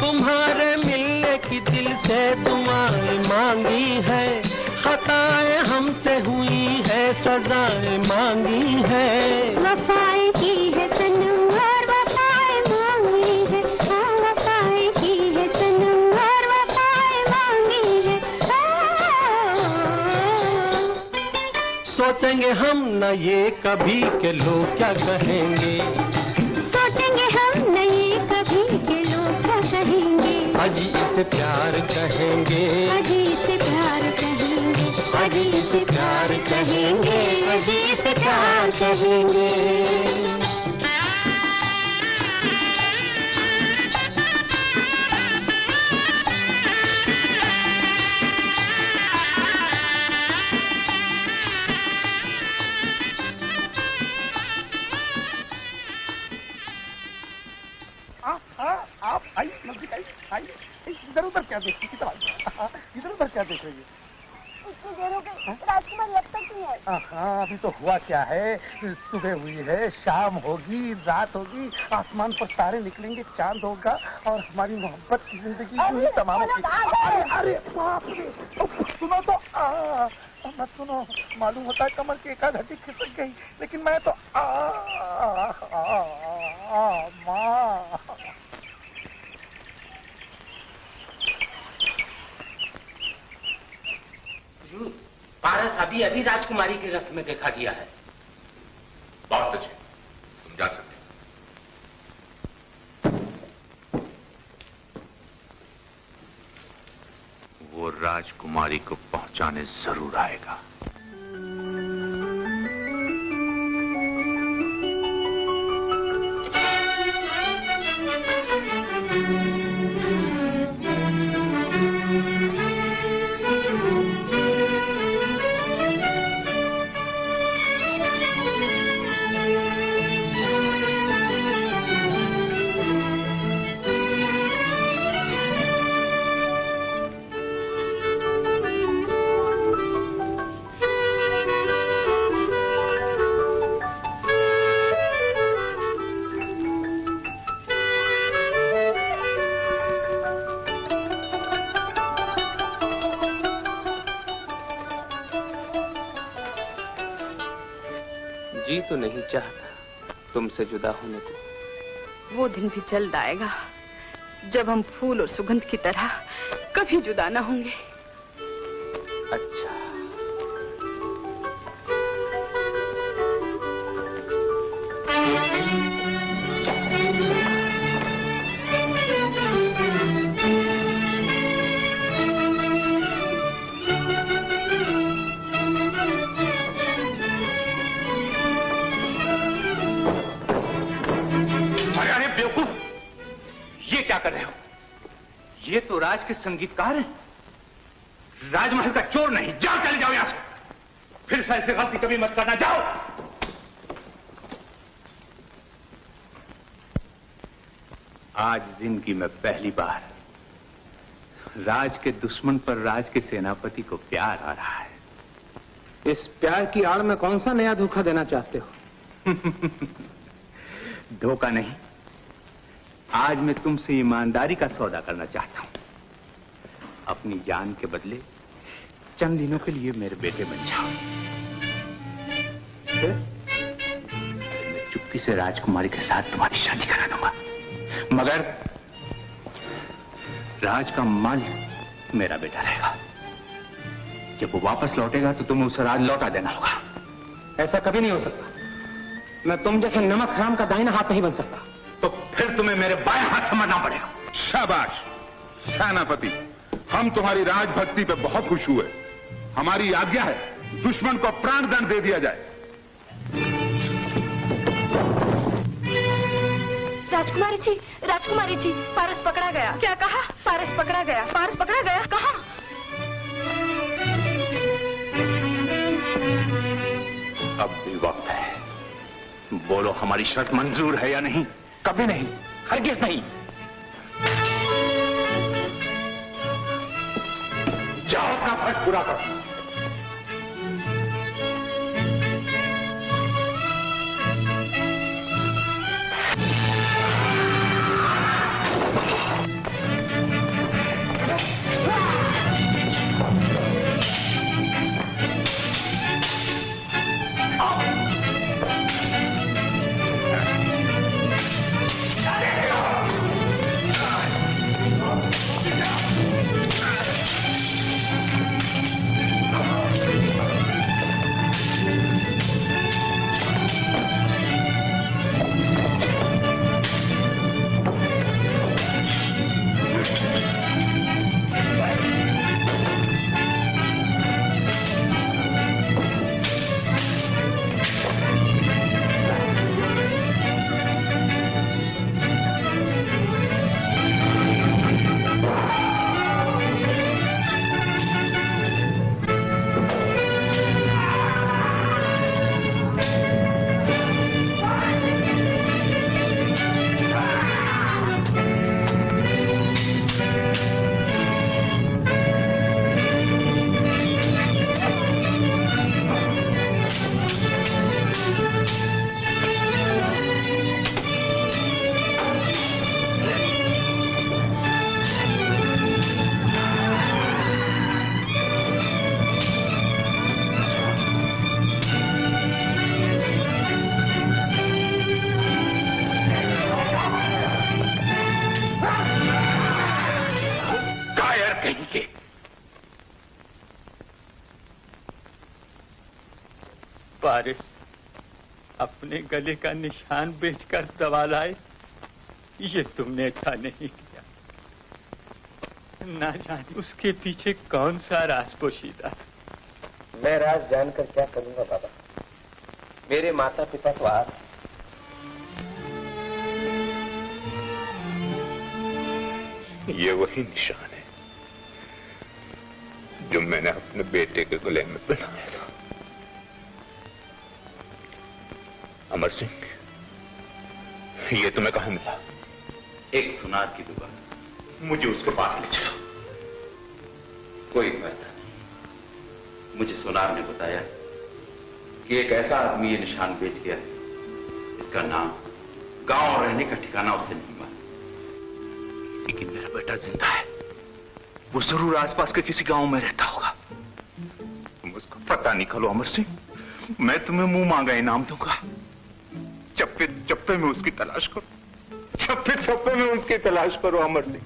तुम्हारे मिलने की दिल से दुआएँ मांगी है है सजाएँ मांगी है। वफाएँ की है सनम और वफाएँ मांगी है। हाँ वफाएँ की है सनम और वफाएँ मांगी है। सोचेंगे हम न ये कभी के लोग क्या कहेंगे। सोचेंगे हम नहीं कभी के लोग क्या कहेंगे। अजी इसे प्यार कहेंगे। अजी से प्यार कहेंगे। अजी से प्यार कहेंगे प्यार कहेंगे। हाँ, हाँ, आप आई नज़दीक आई आई इधर उधर क्या देख रही है इधर उधर क्या देख रही है राजकुमार अब तक नहीं है हाँ अभी तो हुआ क्या है? सुबह हुई है शाम होगी रात होगी आसमान पर तारे निकलेंगे चाँद होगा और हमारी मोहब्बत की ज़िंदगी यूँ तमाम होगी अरे अरे बाप रे सुनो तो आ, मत सुनो। मालूम होता है कमर की एक आध हड्डी खिसक गई लेकिन मैं तो आ, आ, आ, आ, माँ पारस अभी अभी राजकुमारी के रथ में देखा गया है। बहुत अच्छे तुम जा सकते वो राजकुमारी को पहुँचाने ज़रूर आएगा। तुमसे जुदा होने को। वो दिन भी जल्द आएगा जब हम फूल और सुगंध की तरह कभी जुदा ना होंगे। अच्छा। के संगीतकार हैं। राजमहल का चोर नहीं जाओ चले जाओ यहाँ से। फिर से ऐसी गलती कभी मत करना जाओ। आज ज़िंदगी में पहली बार राज के दुश्मन पर राज के सेनापति को प्यार आ रहा है। इस प्यार की आड़ में कौन सा नया धोखा देना चाहते हो? [laughs] धोखा नहीं। आज मैं तुमसे ईमानदारी का सौदा करना चाहता हूँ। अपनी जान के बदले चंद दिनों के लिए मेरे बेटे बन जाओ। मैं चुप्पी से राजकुमारी के साथ तुम्हारी शादी करा दूँगा। मगर राज का माल मेरा बेटा रहेगा। जब वो वापस लौटेगा तो तुम्हें उसे राज लौटा देना होगा। ऐसा कभी नहीं हो सकता। मैं तुम जैसे नमक हराम का दाहिना हाथ नहीं बन सकता। तो फिर तुम्हें मेरे बाएँ हाथ से मरना पड़ेगा। शाबाश, सेनापति। हम तुम्हारी राजभक्ति पे बहुत खुश हुए। हमारी आज्ञा है दुश्मन को प्राण दंड दे दिया जाए। राजकुमारी जी राजकुमारी जी पारस पकड़ा गया। क्या कहा? पारस पकड़ा गया। पारस पकड़ा गया? कहा? अब भी वक्त है। बोलो हमारी शर्त मंजूर है या नहीं? कभी नहीं। हरगिज नहीं। जाओ अपना गले का निशान बेचकर दवा लाए ये तुमने अच्छा नहीं किया। ना जाने उसके पीछे कौन सा राज पोशीदा मैं राज जानकर क्या करूँगा बाबा? मेरे माता पिता तो आप ये वही निशान है जो मैंने अपने बेटे के गले में बनाया था। अमर सिंह, ये तुम्हें कहा मिला? एक सुनार की दुकान। मुझे उसके पास ले चलो। कोई फ़ायदा नहीं। मुझे सुनार ने बताया कि एक ऐसा आदमी ये निशान बेच गया। इसका नाम गाँव रहने का ठिकाना उसे नहीं मालूम। लेकिन मेरा बेटा ज़िंदा है। वो ज़रूर आसपास के किसी गाँव में रहता होगा। तुम उसका पता निकालो अमर सिंह। मैं तुम्हें मुँह मांगा इनाम दूँगा। चप्पे चप्पे में उसकी तलाश करो। चप्पे चप्पे में उसकी तलाश करो अमर सिंह।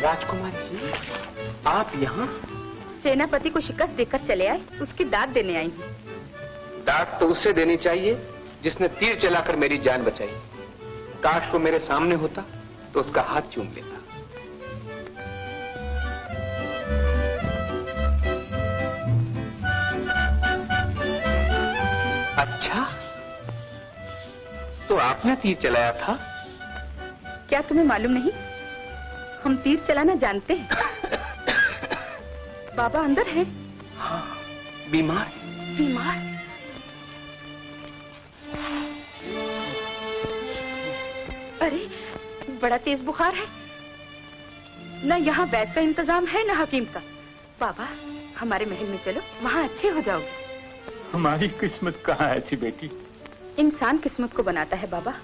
राजकुमारी जी आप यहाँ? सेनापति को शिकस्त देकर चले आए उसकी दाद देने आई हूँ। डांट तो उसे देनी चाहिए जिसने तीर चलाकर मेरी जान बचाई। काश वो मेरे सामने होता तो उसका हाथ चूम लेता। अच्छा? तो आपने तीर चलाया था? क्या तुम्हें मालूम नहीं? हम तीर चलाना जानते हैं। बाबा अंदर है। बीमार। बीमार? अरे बड़ा तेज बुखार है। न यहाँ वैद का इंतज़ाम है न हकीम का। बाबा हमारे महल में चलो वहाँ अच्छे हो जाओगे। हमारी किस्मत कहाँ है ऐसी बेटी? इंसान किस्मत को बनाता है बाबा।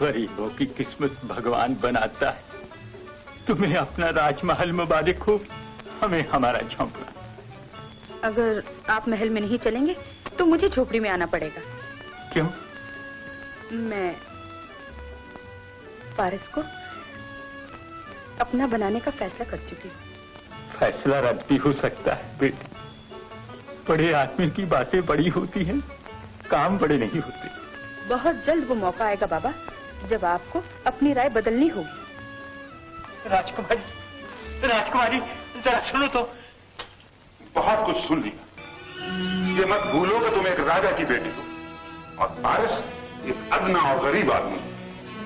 गरीबों की किस्मत भगवान बनाता है। तुम्हें अपना राजमहल मुबारक हो हमें हमारा झोंपड़ा अगर आप महल में नहीं चलेंगे तो मुझे झोपड़ी में आना पड़ेगा। क्यों? मैं पारस को अपना बनाने का फैसला कर चुकी हूँ। फैसला रद्द भी हो सकता है बेटी। बड़े आदमी की बातें बड़ी होती हैं काम बड़े नहीं होते। बहुत जल्द वो मौका आएगा बाबा जब आपको अपनी राय बदलनी होगी। राजकुमारी राजकुमारी जरा सुनो तो। बहुत कुछ सुन लिया। ये मत भूलो कि तुम एक राजा की बेटी हो और पारस एक अदना और गरीब आदमी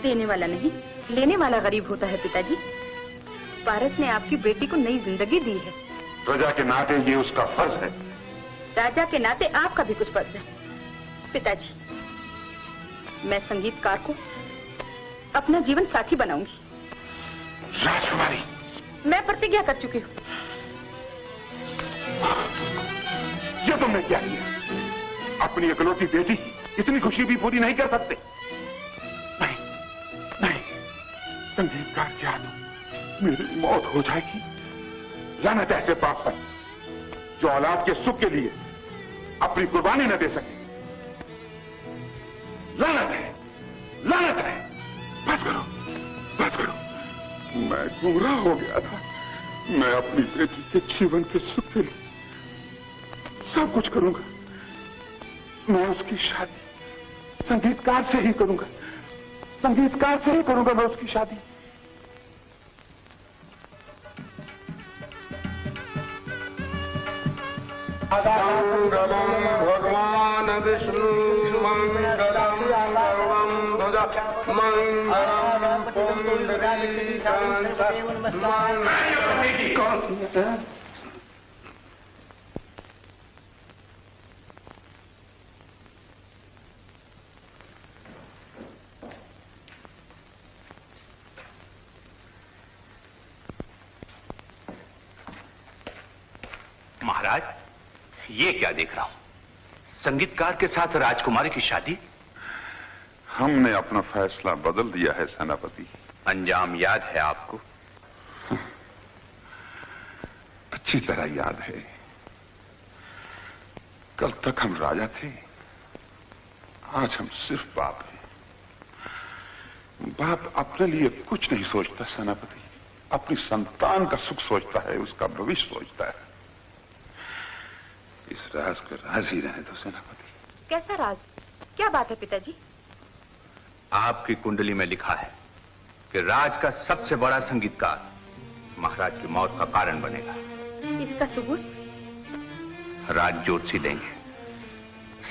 देने वाला नहीं लेने वाला गरीब होता है पिताजी। पारस ने आपकी बेटी को नई ज़िंदगी दी है। प्रजा के नाते ये उसका फ़र्ज़ है। राजा के नाते आपका भी कुछ फ़र्ज़ है। पिताजी मैं संगीतकार को अपना जीवन साथी बनाऊँगी। राजकुमारी। मैं प्रतिज्ञा कर चुकी हूँ। ये तुमने क्या किया अपनी अकलौती बेटी इतनी खुशी भी पूरी नहीं कर सकते। नहीं नहीं संगीतकार क्या मेरी मौत हो जाएगी। लानत ऐसे पाप पर जो औलाद के सुख के लिए अपनी कुर्बानी न दे सके। लानत है लानत है। बस करो बस करो। मैं गुमराह हो गया था। मैं अपनी बेटी के जीवन के सुख के लिए सब कुछ करूँगा। मैं उसकी शादी संगीतकार से ही करूँगा। संगीतकार से ही करूँगा मैं उसकी शादी। भगवान विष्णु मंगलम सर्वम महाराज ये क्या देख रहा हूँ? संगीतकार के साथ राजकुमारी की शादी? हमने अपना फैसला बदल दिया है सेनापति। अंजाम याद है आपको? अच्छी तरह याद है। कल तक हम राजा थे। आज हम सिर्फ़ बाप हैं। बाप अपने लिए कुछ नहीं सोचता सेनापति। अपनी संतान का सुख सोचता है उसका भविष्य सोचता है। इस राज को राज ही रहे तो सेनापति। कैसा राज? क्या बात है पिताजी? आपकी कुंडली में लिखा है कि राज का सबसे बड़ा संगीतकार महाराज की मौत का कारण बनेगा। इसका सबूत राज ज्योतिषी देंगे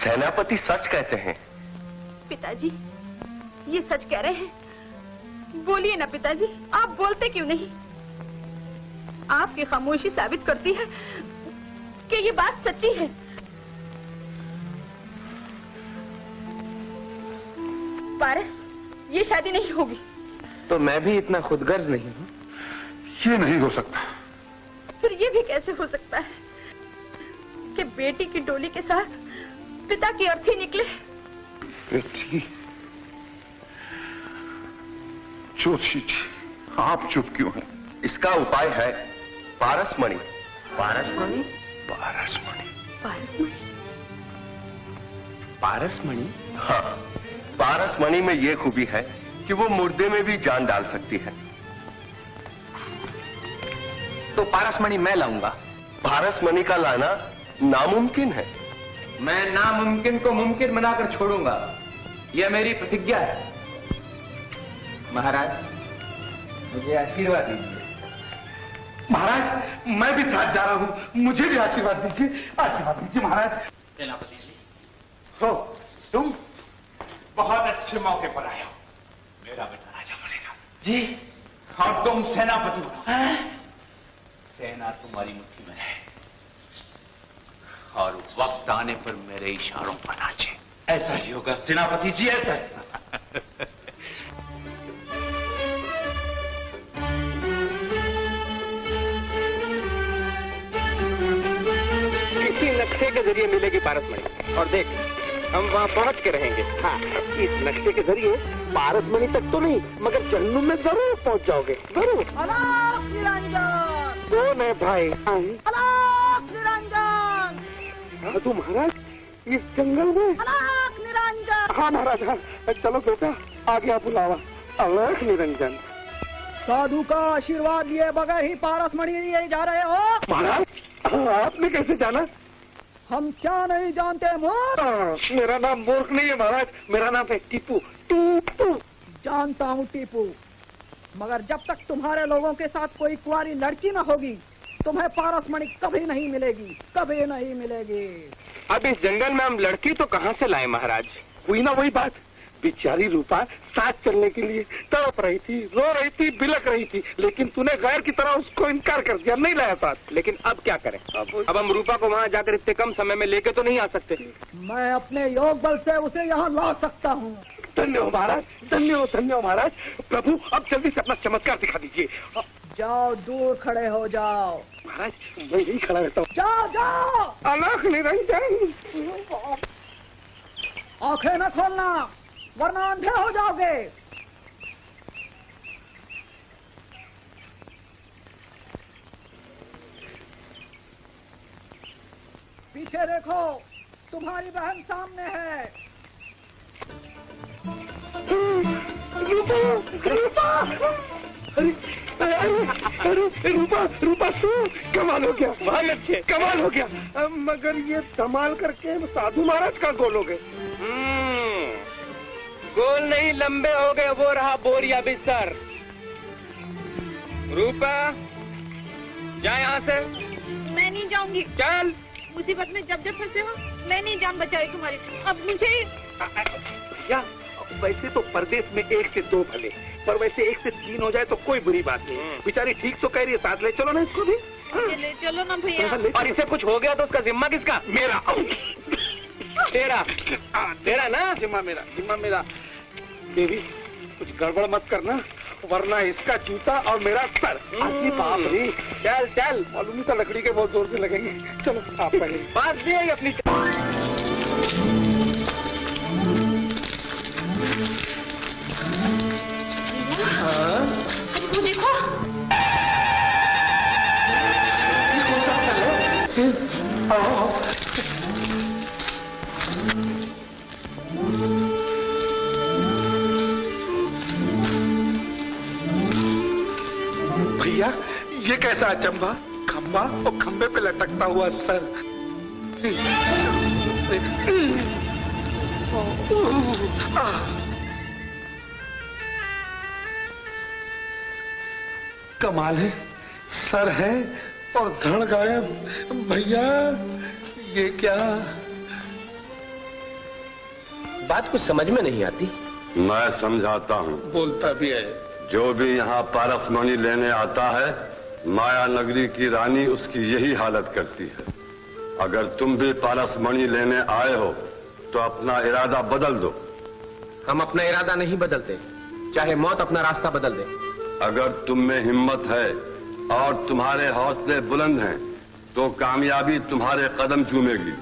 सेनापति सच कहते हैं। पिताजी ये सच कह रहे हैं। बोलिए ना पिताजी आप बोलते क्यों नहीं? आपकी खामोशी साबित करती है। कि ये बात सच्ची है? पारस ये शादी नहीं होगी। तो मैं भी इतना खुदगर्ज नहीं हूँ। ये नहीं हो सकता। फिर ये भी कैसे हो सकता है कि बेटी की डोली के साथ पिता की अर्थी निकले? बेटी ज्योतिषी जी आप चुप क्यों हैं? इसका उपाय है पारसमणि। पारसमणि? पारसमणि। पारसमणि? पारसमणि? हाँ पारसमणि में ये खूबी है कि वो मुर्दे में भी जान डाल सकती है। तो पारसमणि मैं लाऊँगा। पारसमणि का लाना नामुमकिन है। मैं नामुमकिन को मुमकिन बनाकर छोड़ूँगा। यह मेरी प्रतिज्ञा है। महाराज मुझे आशीर्वाद दीजिए। महाराज मैं भी साथ जा रहा हूँ। मुझे भी आशीर्वाद दीजिए। आशीर्वाद दीजिए महाराज। सेनापति जी। हो तुम बहुत अच्छे मौके पर आए हो। मेरा बेटा राजा बनेगा। जी। और तुम सेनापति हो। सेना तुम्हारी मुट्ठी में है। और वक्त आने पर मेरे इशारों पर नाचे। ऐसा ही होगा। सेनापति जी ऐसा [laughs] नक्शे के ज़रिए मिलेगी पारसमणि और देख हम वहाँ पहुँच के रहेंगे। हाँ इस नक्शे के ज़रिए पारसमणि तक तो नहीं मगर जन्नू में ज़रूर पहुँच जाओगे। ज़रूर। कौन है भाई? निरंजन। साधु महाराज इस जंगल में? हाँ महाराज हाँ। चलो बेटा आगे आप बुलावा अलोक निरंजन। साधु का आशीर्वाद लिए बगैर ही पारसमणि लिए जा रहे हो। महाराज हाँ, आपने कैसे जाना? हम क्या नहीं जानते मूर्ख? हाँ, मेरा नाम मूर्ख नहीं है महाराज मेरा नाम है टीपू। टीपू। जानता हूँ टीपू। मगर जब तक तुम्हारे लोगों के साथ कोई कुआरी लड़की न होगी तुम्हें पारस पारसमणि कभी नहीं मिलेगी कभी नहीं मिलेगी। अब इस जंगल में हम लड़की तो कहाँ से लाए महाराज? हुई ना वही बात। बेचारी रूपा साथ चलने के लिए तड़प रही थी रो रही थी बिलक रही थी लेकिन तूने गैर की तरह उसको इनकार कर दिया नहीं लाया साथ। लेकिन अब क्या करें? अब, अब हम रूपा को वहाँ जाकर इतने कम समय में लेके तो नहीं आ सकते। मैं अपने योग बल से उसे यहाँ ला सकता हूँ। धन्य हो महाराज धन्य हो धन्य हो महाराज। प्रभु अब जल्दी से अपना चमत्कार दिखा दीजिए। जाओ दूर खड़े हो जाओ। महाराज मैं यही खड़ा रहता हूँ। जाओ जाओ। अलग निरंजन। आँखें न खोलना। वरना अंधे हो जाओगे। पीछे देखो तुम्हारी बहन सामने है। रूपा रूपा। अरे अरे रूपा रूपा सो कमाल हो गया। बहुत अच्छे कमाल हो गया। मगर ये संभाल करके साधु महाराज का गोल हो गए। गोल नहीं लंबे हो गए वो रहा बोरिया बिस्तर। रूपा जा यहाँ से। मैं नहीं जाऊँगी। चल। मुसीबत में जब जब फंसे हो मैं नहीं जान बचाई तुम्हारी। अब मुझे या वैसे तो प्रदेश में एक से दो भले पर वैसे एक से तीन हो जाए तो कोई बुरी बात नहीं। बेचारी ठीक तो कह रही है साथ ले चलो ना इसको भी। ले चलो ना भैया। और इसे कुछ हो गया तो उसका जिम्मा किसका? मेरा। तेरा तेरा ना? जिम्मा मेरा जिम्मा मेरा। देवी कुछ गड़बड़ मत करना वरना इसका जूता और मेरा सर। अरे बाप रे चल चल मालूम नहीं था लकड़ी के बहुत ज़ोर से लगेंगे। चलो आप पहले। बात दिए अपनी। अरे वो देखो। भैया ये कैसा अचंबा खंबा और खंबे पे लटकता हुआ सर। कमाल है। सर है और धड़ गायब। भैया ये क्या? बात कुछ समझ में नहीं आती। मैं समझाता हूँ। बोलता भी है। जो भी यहाँ पारसमणि लेने आता है माया नगरी की रानी उसकी यही हालत करती है। अगर तुम भी पारसमणि लेने आए हो तो अपना इरादा बदल दो। हम अपना इरादा नहीं बदलते। चाहे मौत अपना रास्ता बदल दे। अगर तुम में हिम्मत है और तुम्हारे हौसले बुलंद हैं तो कामयाबी तुम्हारे कदम चूमेगी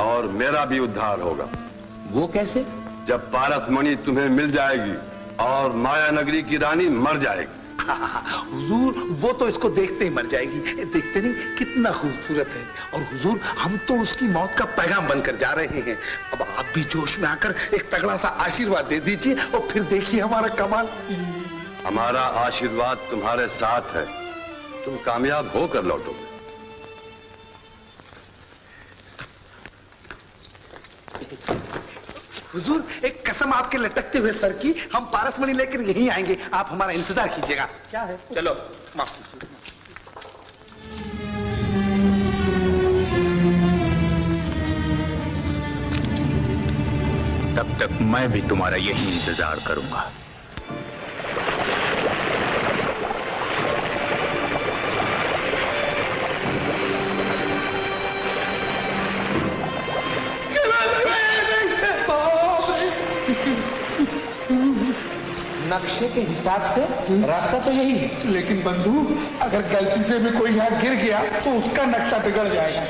और मेरा भी उद्धार होगा। वो कैसे? जब पारसमणि तुम्हें मिल जाएगी और माया नगरी की रानी मर जाएगी। [laughs] हुजूर वो तो इसको देखते ही मर जाएगी। देखते नहीं कितना खूबसूरत है। और हुजूर हम तो उसकी मौत का पैगाम बनकर जा रहे हैं। अब आप भी जोश में आकर एक तगड़ा सा आशीर्वाद दे दीजिए और फिर देखिए हमारा कमाल। हमारा आशीर्वाद तुम्हारे साथ है। तुम कामयाब होकर लौटोगे। हुजूर एक कसम आपके लटकते हुए सर की हम पारस मणि लेकर यहीं आएँगे। आप हमारा इंतज़ार कीजिएगा। क्या है? चलो माफ़ तब तक मैं भी तुम्हारा यही इंतज़ार करूँगा। नक्शे के हिसाब से रास्ता तो यही है। लेकिन बंधु अगर गलती से भी कोई यहाँ गिर गया तो उसका नक्शा बिगड़ जाएगा।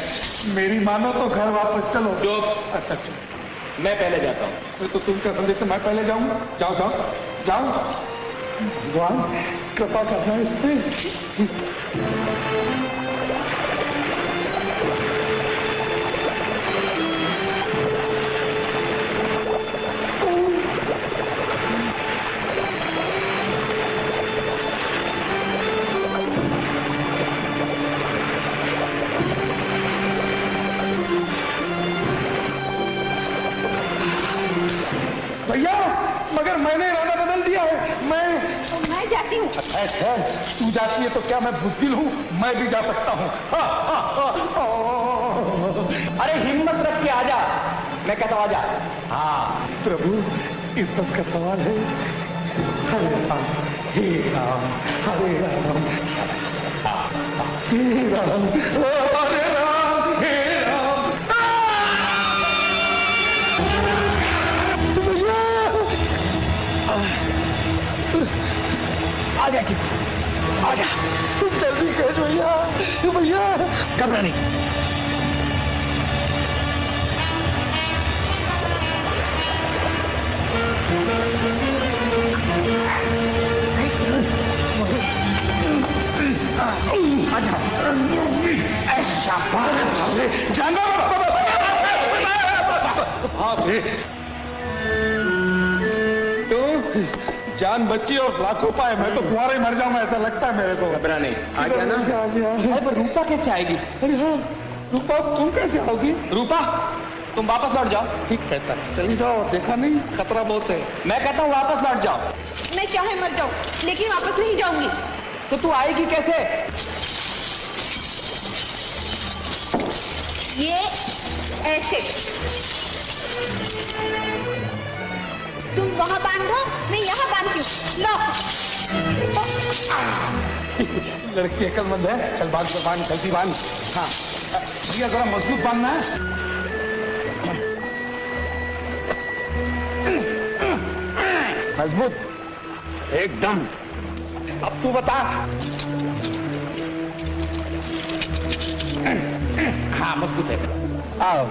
मेरी मानो तो घर वापस चलो। जो अच्छा चलो मैं पहले जाता हूँ। तो तुम क्या समझते मैं पहले जाऊँ? जाओ जाओ जाओ। भगवान कृपा करना इस पे। मगर मैंने इरादा बदल दिया है मैं तो मैं जाती हूँ। अच्छा तू जाती है तो क्या मैं बुद्धिल हूँ? मैं भी जा सकता हूँ। हा, हा, हा, हा। अरे हिम्मत रख के आजा मैं कहता हूँ आजा हाँ प्रभु इज़्ज़त का सवाल है। हरे राम हे राम हरे राम। हे। राम हरे राम हे आजा जी। आजा। जल्दी कर भैया भैया? घबरा नहीं। आजा। ऐसा जाना बाप रे तो जान बची और लाखों पाए मैं तो कुआरे ही मर जाऊँगा ऐसा लगता है मेरे को। घबरा नहीं। आ गया ना? अरे पर रूपा कैसे आएगी? अरे हाँ रूपा तुम कैसे आओगी? रूपा तुम वापस लौट जाओ। ठीक कहता है। चली जाओ देखा नहीं खतरा बहुत है। मैं कहता हूँ वापस लौट जाओ। मैं चाहे मर जाऊँ लेकिन वापस नहीं जाऊँगी। तो तू आएगी कैसे? ये ऐसे। तुम वहाँ बांधो मैं यहाँ बांधती हूँ। लो। लड़की अकलमंद है। चल बाँध तो बाँध जल्दी बाँध। हाँ। भैया जरा मज़बूत बांधना है। मज़बूत। एकदम। अब तू बता। हाँ मज़बूत है। आओ।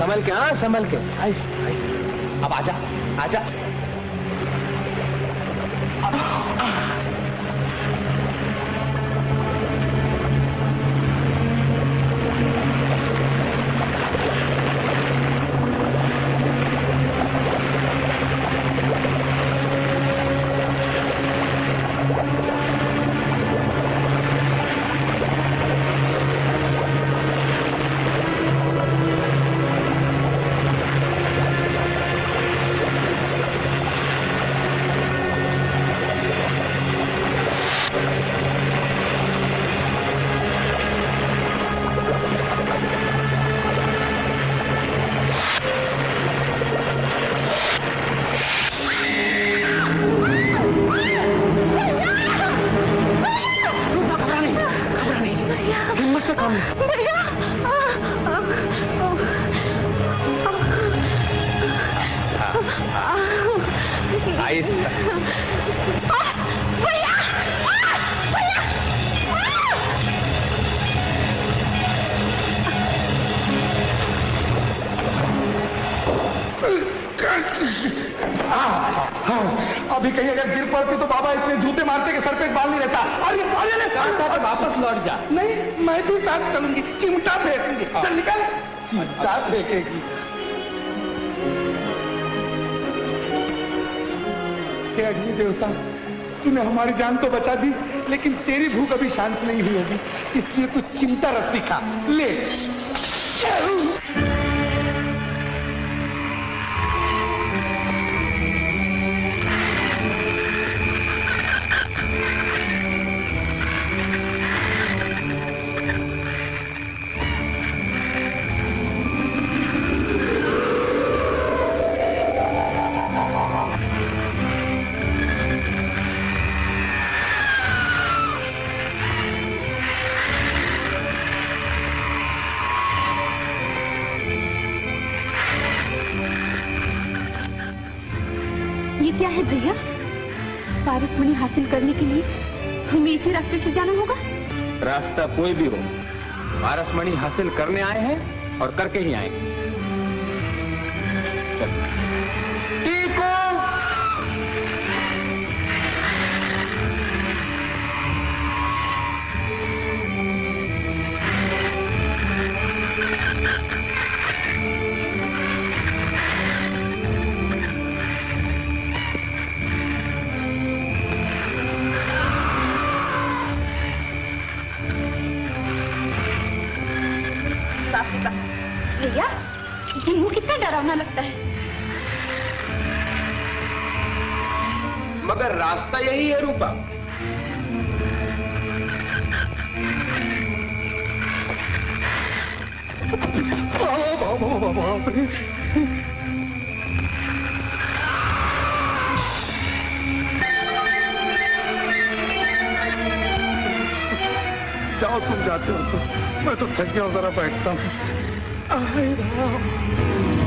संभल के हाँ संभल के। आइस आइस अब आजा आजा। आहिस्ता भैया भैया अभी कहीं अगर गिर पड़ती तो बाबा इतने जूते मारते कि सर पे बाल नहीं रहता। अरे अरे अरे वापस लौट जा। नहीं मैं भी साथ चलूँगी चिमटा फेंकूँगी। चल निकल। चिमटा फेंकेगी। हे अग्नि देवता, तूने हमारी जान तो बचा दी, लेकिन तेरी भूख अभी शांत नहीं हुई होगी। इसलिए तू चिंता रस्सी दिखा। ले। कोई भी हो। पारसमणि हासिल करने आए हैं और करके ही आएँगे। टीको रूपा। जाओ तुम जाते हो तो। मैं तो थक गया जरा बैठता हूँ। आए राम।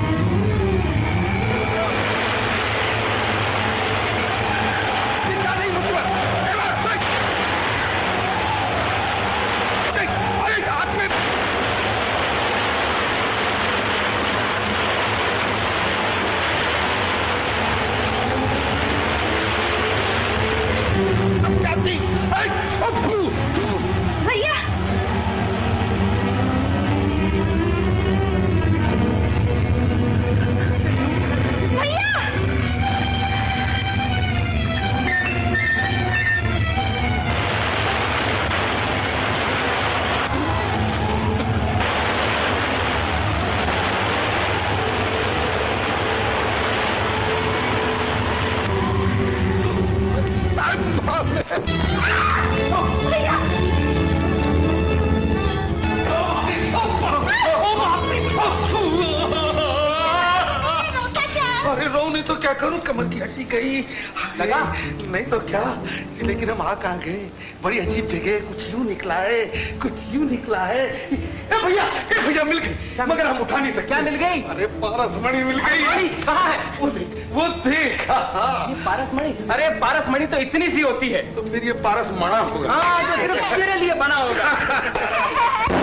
गई। लगा नहीं तो क्या? लेकिन हम आ कहाँ गए। बड़ी अजीब जगह कुछ यूँ निकला है कुछ यूँ निकला है। ए भैया ए भैया मिल गई। मगर हम उठा नहीं सकते क्या मिल गई? अरे पारसमणि मिल गई। कहाँ है? वो देख वो देख हाँ। पारसमणि? अरे पारसमणि तो इतनी सी होती है। तो फिर ये पारस मणा होगा। हाँ जो सिर्फ़ तेरे लिए बना होगा। [laughs]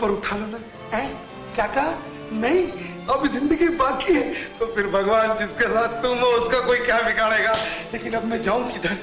ऊपर उठा लो ना। है क्या कहा? नहीं, अब ज़िंदगी बाकी है। तो फिर भगवान जिसके साथ तुम हो, उसका कोई क्या बिगाड़ेगा? लेकिन अब मैं जाऊँ किधर?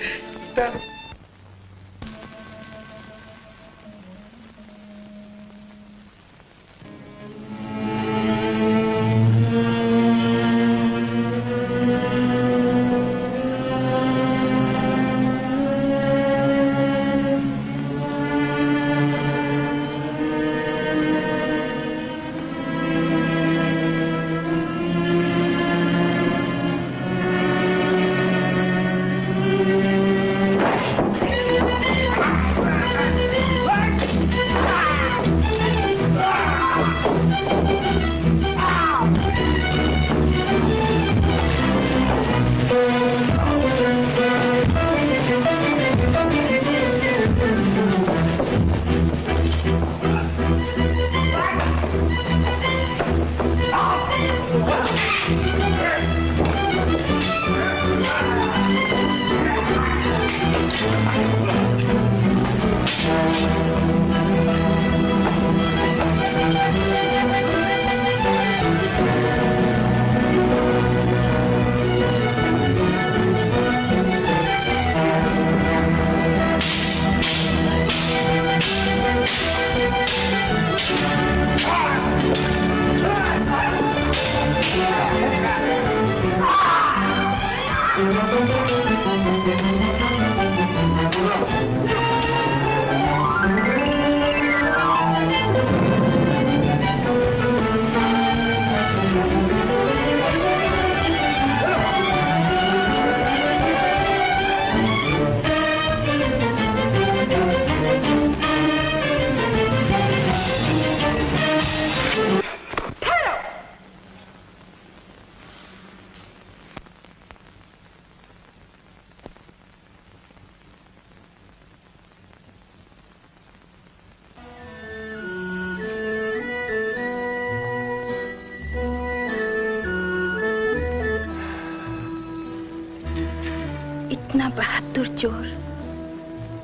इतना बहादुर चोर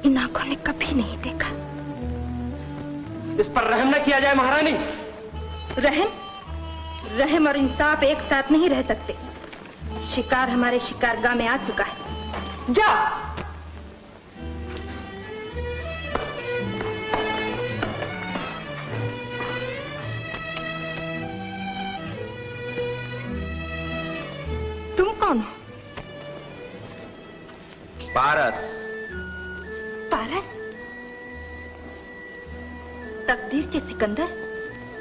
इन आँखों ने कभी नहीं देखा। इस पर रहम न किया जाए महारानी। रहम? रहम और इंसाफ एक साथ नहीं रह सकते। शिकार हमारे शिकारगाह में आ चुका है। जाओ! सिकंदर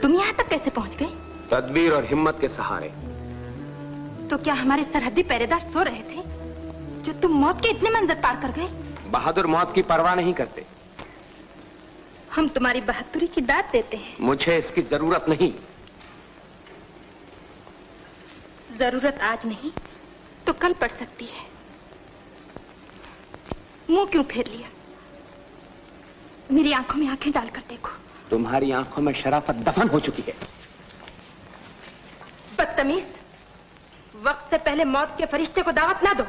तुम यहाँ तक कैसे पहुँच गए? तदबीर और हिम्मत के सहारे। तो क्या हमारे सरहदी पहरेदार सो रहे थे जो तुम मौत के इतने मंजर पार कर गए? बहादुर मौत की परवाह नहीं करते। हम तुम्हारी बहादुरी की दाद देते हैं। मुझे इसकी ज़रूरत नहीं। ज़रूरत आज नहीं तो कल पड़ सकती है। मुँह क्यों फेर लिया? मेरी आँखों में आँखें डालकर देखो। तुम्हारी आँखों में शराफत दफन हो चुकी है। बदतमीज वक्त से पहले मौत के फरिश्ते को दावत ना दो।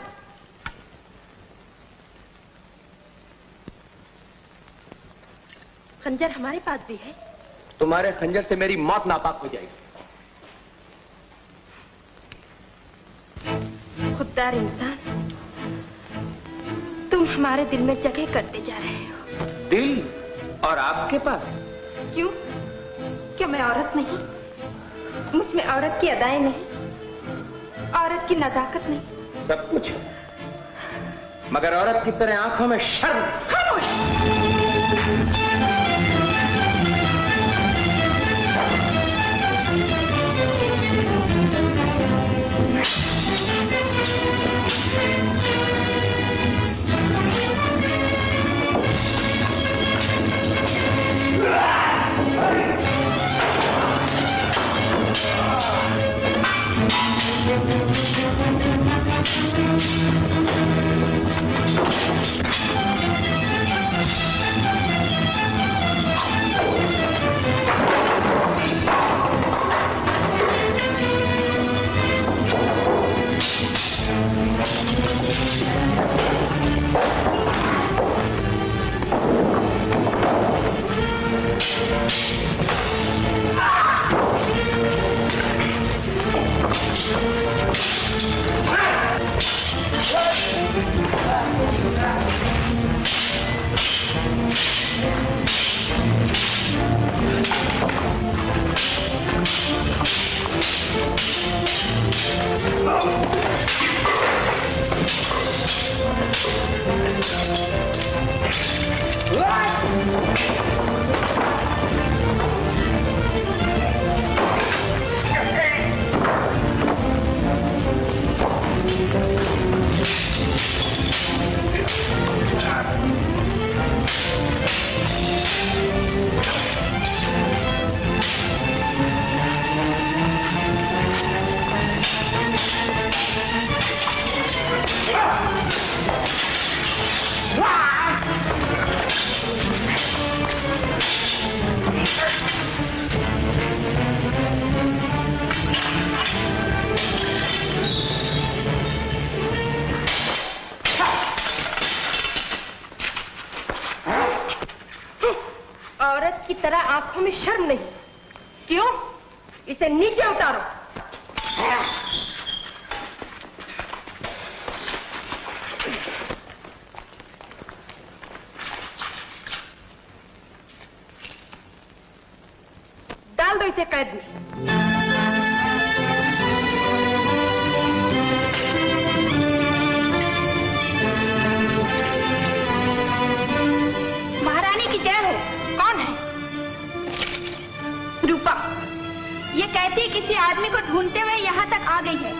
खंजर हमारे पास भी है। तुम्हारे खंजर से मेरी मौत नापाक हो जाएगी। खुददार इंसान तुम हमारे दिल में जगह करते जा रहे हो। दिल और आपके पास। क्यों? क्या मैं औरत नहीं? मुझमें औरत की अदाएँ नहीं? औरत की नजाकत नहीं? सब कुछ। मगर औरत की तरह आँखों में शर्म। खामोश! औरत ये कहती किसी आदमी को ढूंढते हुए यहाँ तक आ गई है।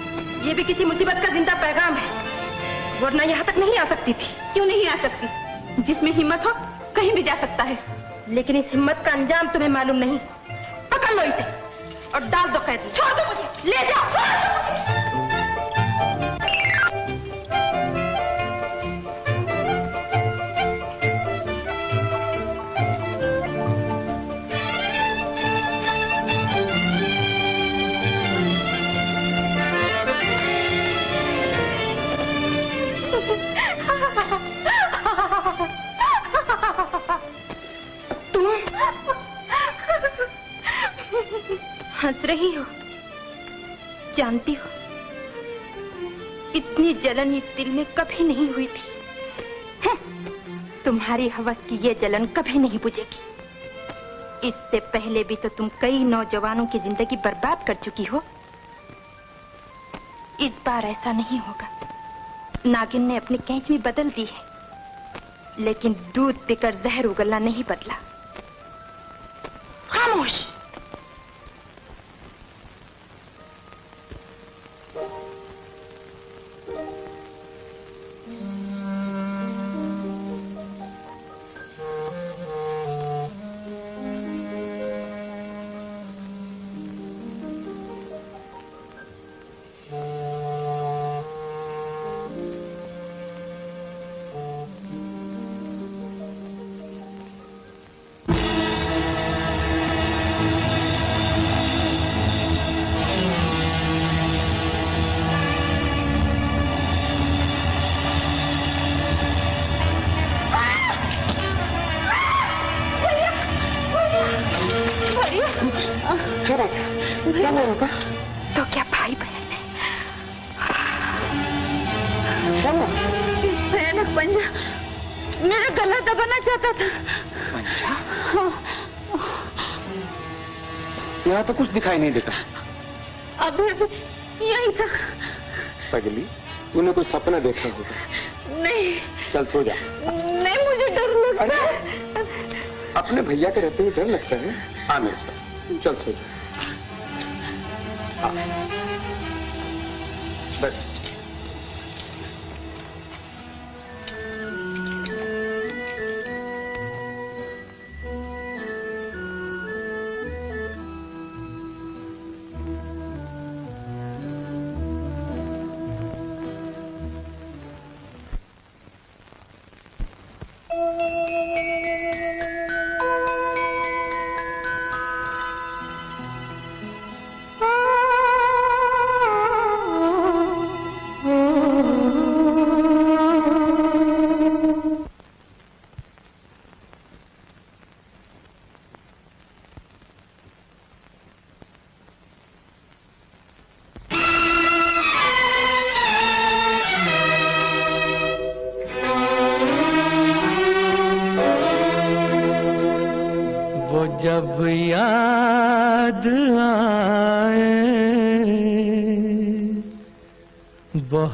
ये भी किसी मुसीबत का ज़िंदा पैगाम है। वरना यहाँ तक नहीं आ सकती थी। क्यों नहीं आ सकती? जिसमें हिम्मत हो, कहीं भी जा सकता है। लेकिन इस हिम्मत का अंजाम तुम्हें मालूम नहीं। पकड़ लो इसे और डाल दो कैद। छोड़ दो मुझे। ले जाओ। हंस रही हो, जानती हो, इतनी जलन इस दिल में कभी नहीं हुई थी। तुम्हारी हवस की ये जलन कभी नहीं बुझेगी। इससे पहले भी तो तुम कई नौजवानों की ज़िंदगी बर्बाद कर चुकी हो। इस बार ऐसा नहीं होगा। नागिन ने अपनी कैंच में बदल दी है, लेकिन दूध पीकर जहर उगलना नहीं बदला। खामोश! दिखाई नहीं देता अभी अभी यही था। पगली तूने कोई सपना देखा होगा? नहीं। चल सो जा। नहीं मुझे डर लगता है। अपने भैया के रहते हुए डर लगता है आ मेरे साथ। चल सो जा। बस।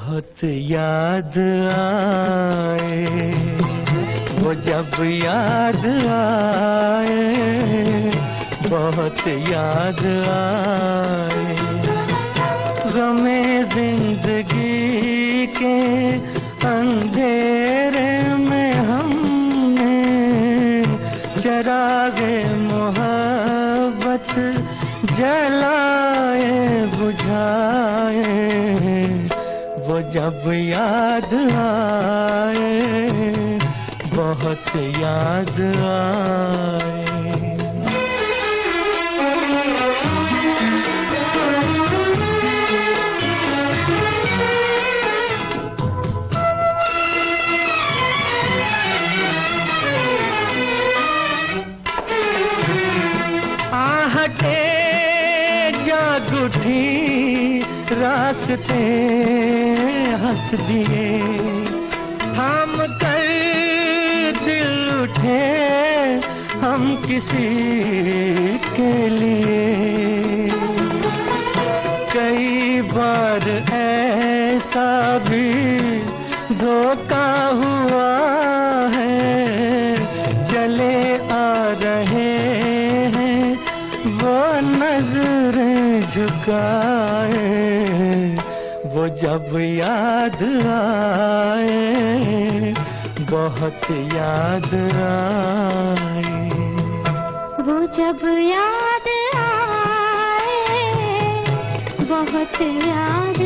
बहुत याद आए, वो जब याद आए, बहुत याद आए। गमे ज़िंदगी के अंधेरे में हमने चरागे मोहब्बत जलाए, बुझाए। जब याद आए बहुत याद आए। रास्ते हंस दिए। थाम कर दिल उठे, हम किसी के लिए। कई बार ऐसा भी धोखा हुआ है। चले आ रहे हैं, वो नज़र झुकाए। वो जब याद आए बहुत याद आए। वो जब याद आए बहुत याद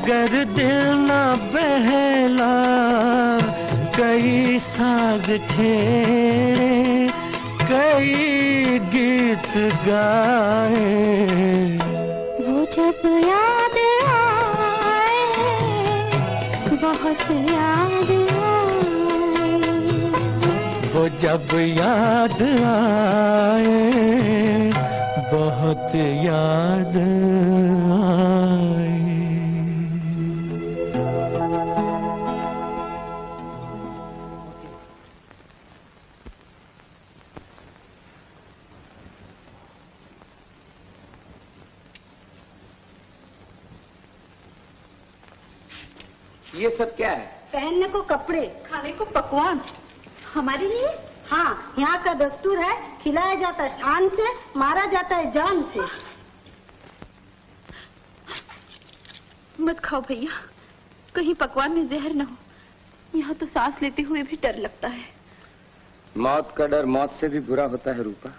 मगर दिल न बहला कई साज छेड़े भैया कहीं पकवान में जहर न हो। यहाँ तो सांस लेते हुए भी डर लगता है। मौत का डर मौत से भी बुरा होता है रूपा।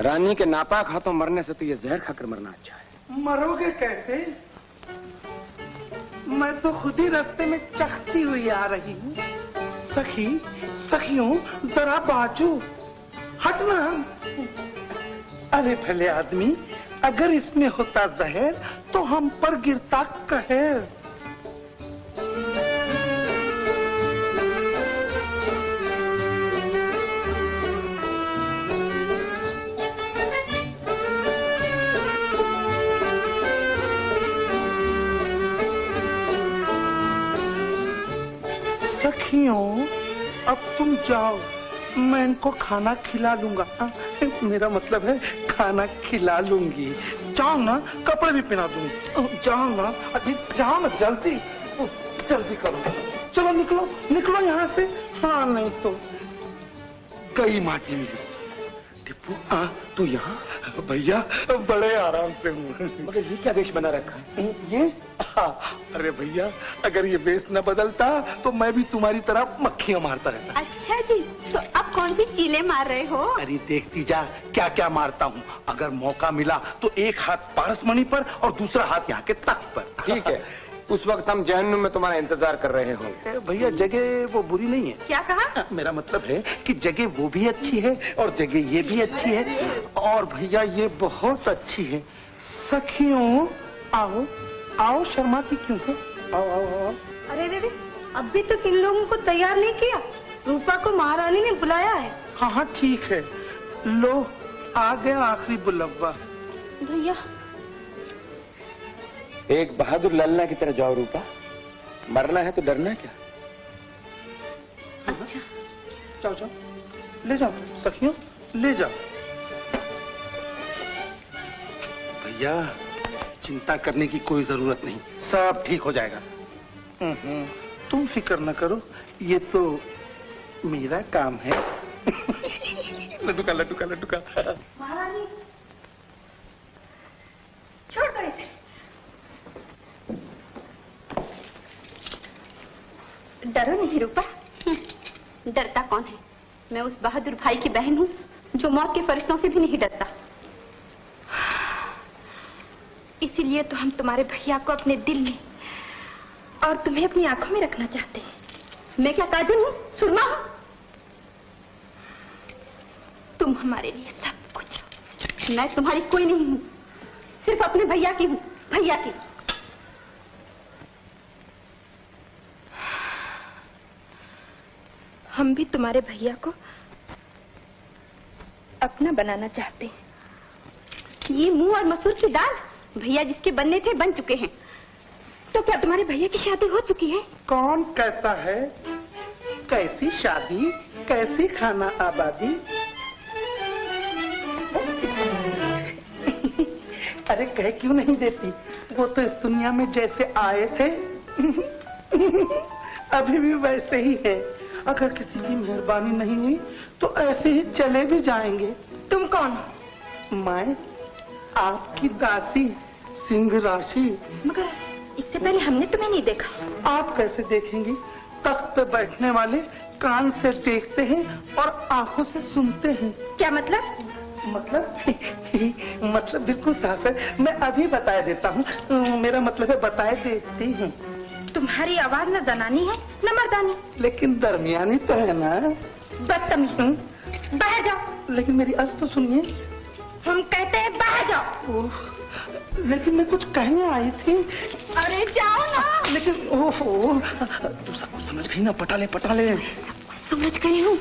रानी के नापाक हाथों मरने से तो ये जहर खाकर मरना अच्छा है। मरोगे कैसे? मैं तो खुद ही रास्ते में चखती हुई आ रही हूँ। सखी सखियों जरा बाजू। हटना। अरे भले आदमी, अगर इसमें होता जहर तो हम पर गिरता कहर। सखियों, अब तुम जाओ। मैं इनको खाना खिला लूँगा हाँ, मेरा मतलब है खाना खिला लूँगी। जाओ ना कपड़े भी पहना दूँगी। जाओ ना अभी जाओ ना जल्दी। जल्दी करो। चलो निकलो निकलो यहाँ से। हाँ नहीं तो कई माटी में। टिप्पू हाँ तू यहाँ? भैया बड़े आराम से हूँ। मगर ये क्या वेश बना रखा है? ये? हाँ, अरे भैया अगर ये बेस न बदलता तो मैं भी तुम्हारी तरह मक्खियाँ मारता रहता। अच्छा जी तो अब कौन सी चीले मार रहे हो? अरे देखती जा क्या क्या मारता हूँ। अगर मौका मिला तो एक हाथ पारस मणि पर और दूसरा हाथ यहाँ के तख्त पर। ठीक है। [laughs] उस वक्त हम जहन्नुम में तुम्हारा इंतज़ार कर रहे होंगे ए, भैया जगह वो बुरी नहीं है। क्या कहा? मेरा मतलब है कि जगह वो भी अच्छी है और जगह ये भी अच्छी है। और भैया ये बहुत अच्छी है। सखियों आओ आओ शर्माती क्यों है आओ आओ आओ। अरे रे रे अब भी तक इन लोगों को तैयार नहीं किया। रूपा को महारानी ने बुलाया है। हाँ हाँ ठीक है। लो आ गया आखिरी बुलब्बा भैया एक बहादुर लल्ला की तरह जाओ रूपा। मरना है तो डरना क्या? अच्छा। जाओ जाओ। ले जाओ सखियों ले जाओ। भैया चिंता करने की कोई ज़रूरत नहीं। सब ठीक हो जाएगा। हम्म, तुम फ़िक्र न करो ये तो मेरा काम है। [laughs] लड्डू का लड्डू का लड्डू का महारानी छोड़ दो इसे डरो नहीं रूपा। हम्म, डरता कौन है? मैं उस बहादुर भाई की बहन हूँ जो मौत के फरिश्तों से भी नहीं डरता। इसीलिए तो हम तुम्हारे भैया को अपने दिल में और तुम्हें अपनी आँखों में रखना चाहते हैं। मैं क्या काजल हूँ? सुरमा हूँ? तुम हमारे लिए सब कुछ हो मैं तुम्हारी कोई नहीं हूँ सिर्फ़ अपने भैया की हूँ भैया की। हम भी तुम्हारे भैया को अपना बनाना चाहते हैं। ये मुँह और मसूर की दाल भैया जिसके बनने थे बन चुके हैं। तो क्या तुम्हारे भैया की शादी हो चुकी है? कौन कहता है? कैसी शादी, कैसी खाना आबादी? अरे कह क्यों नहीं देती? वो तो इस दुनिया में जैसे आए थे, अभी भी वैसे ही है। अगर किसी की मेहरबानी नहीं हुई तो ऐसे ही चले भी जाएँगे। तुम कौन? मैं आपकी दासी सिंह राशि। मगर इससे पहले हमने तुम्हें नहीं देखा। आप कैसे देखेंगी? तख्त पे बैठने वाले कान से देखते हैं और आँखों से सुनते हैं। क्या मतलब? मतलब? [laughs] मतलब बिल्कुल साफ़ है। मैं अभी बता देता हूँ। मेरा मतलब है बता देती हूँ। तुम्हारी आवाज़ न जनानी है न मर्दानी। लेकिन दरमियानी तो है। ना बदतमीज बाहर जाओ। लेकिन मेरी अर्ज़ तो सुनिए। हम कहते हैं बाहर जाओ। लेकिन मैं कुछ कहने आई थी। अरे जाओ ना। लेकिन ओहो तू सब कुछ समझ गई ना पटा ले पटा ले समझ गई हूँ।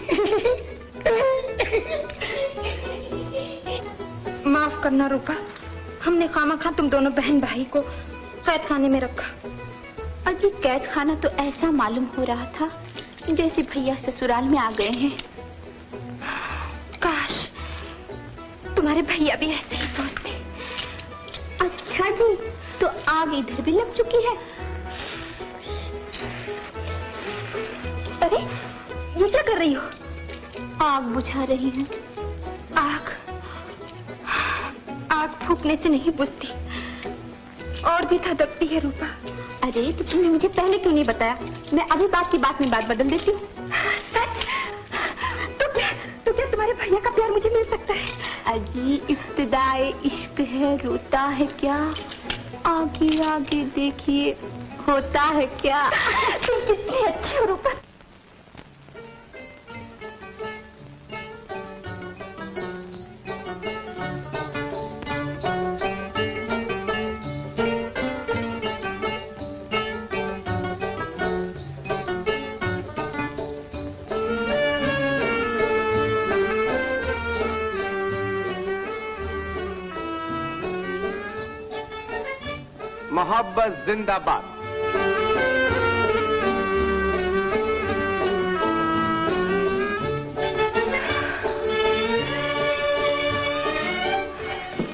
माफ़ करना रूपा। हमने खामा खा तुम दोनों बहन भाई को कैद खाने में रखा। अजी कैद खाना तो ऐसा मालूम हो रहा था जैसे भैया ससुराल में आ गए हैं। काश तुम्हारे भैया भी ऐसे ही सोचते। अच्छा जी तो आग इधर भी लग चुकी है। अरे, ये क्या कर रही हो? आग बुझा रही हूँ। आग आग फूकने से नहीं बुझती। और भी धधकती है रूपा। अरे तो तुमने मुझे पहले क्यों नहीं बताया? मैं अभी बात की बात में बात बदल देती हूँ। सच? तो क्या तो क्या तुम्हारे भैया का प्यार मुझे मिल सकता है? अजी इब्तदाए इश्क है रोता है क्या? आगे आगे देखिए होता है क्या? तुम कितनी अच्छी हो रूपा। मोहब्बत जिंदाबाद।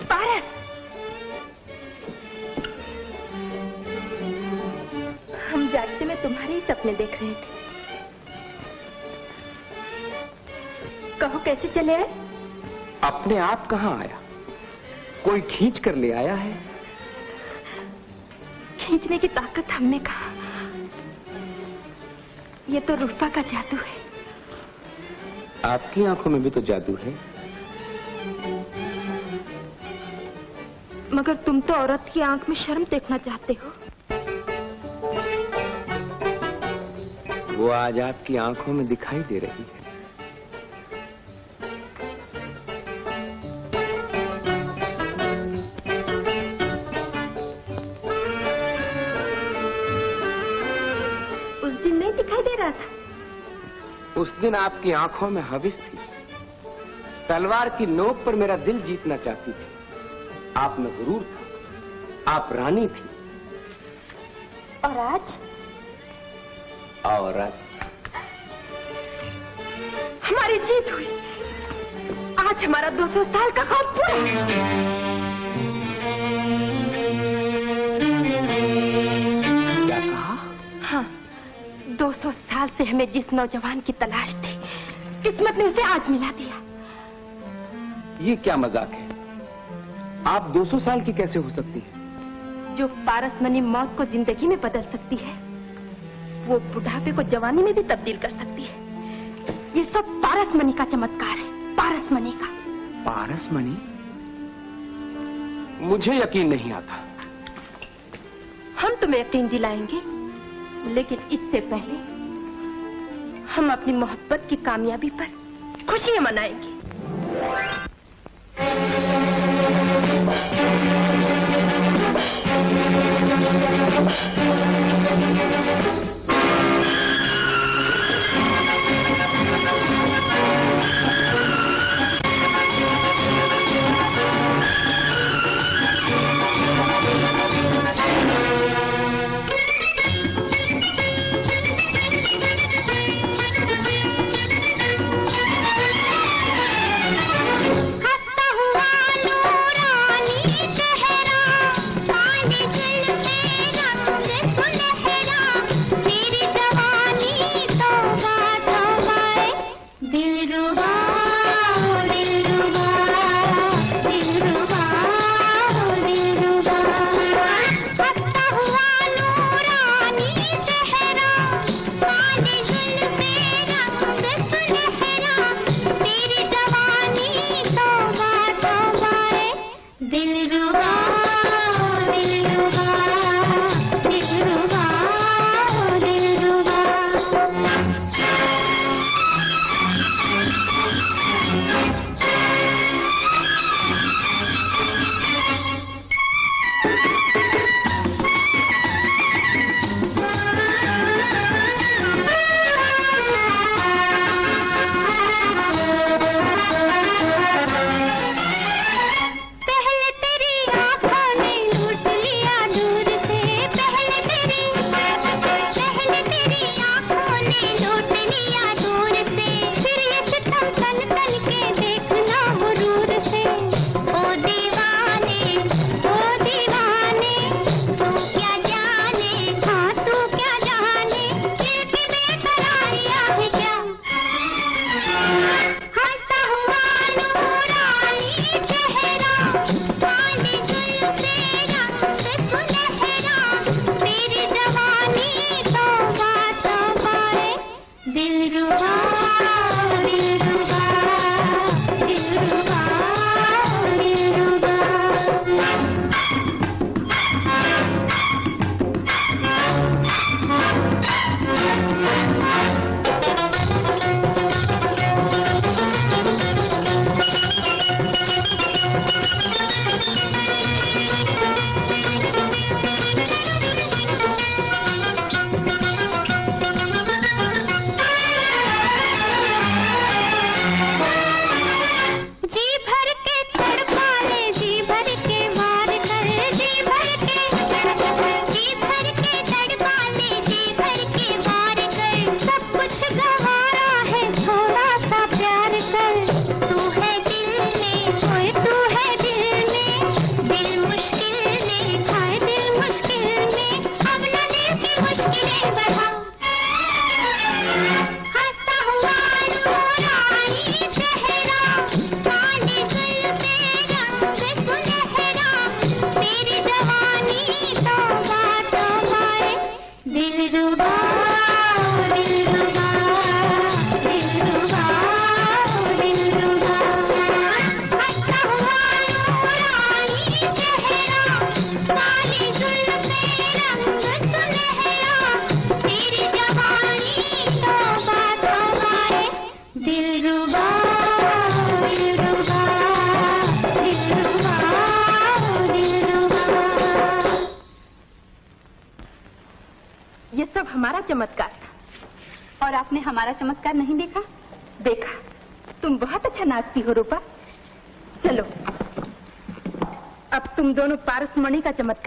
पारस। हम जागते में तुम्हारे ही सपने देख रहे थे। कहो कैसे चले आए? अपने आप कहाँ आया? कोई खींच कर ले आया है? खींचने की ताकत हमने कहा। ये तो रूपा का जादू है। आपकी आँखों में भी तो जादू है। मगर तुम तो औरत की आँख में शर्म देखना चाहते हो। वो आज आपकी आँखों में दिखाई दे रही है। उस दिन आपकी आँखों में हविस थी। तलवार की नोक पर मेरा दिल जीतना चाहती थी। आप में गुरूर था। आप रानी थी। और आज? और आज हमारी जीत हुई। आज हमारा 200 साल का खौफ पूरा। 200 साल से हमें जिस नौजवान की तलाश थी किस्मत ने उसे आज मिला दिया। ये क्या मज़ाक है? आप 200 साल की कैसे हो सकती है? जो पारसमनी मौत को ज़िंदगी में बदल सकती है वो बुढ़ापे को जवानी में भी तब्दील कर सकती है। ये सब पारसमनी का चमत्कार है पारसमनी का। पारसमणि मुझे यकीन नहीं आता। हम तुम्हें यकीन दिलाएँगे लेकिन इससे पहले हम अपनी मोहब्बत की कामयाबी पर खुशियाँ मनाएँगे। हंसता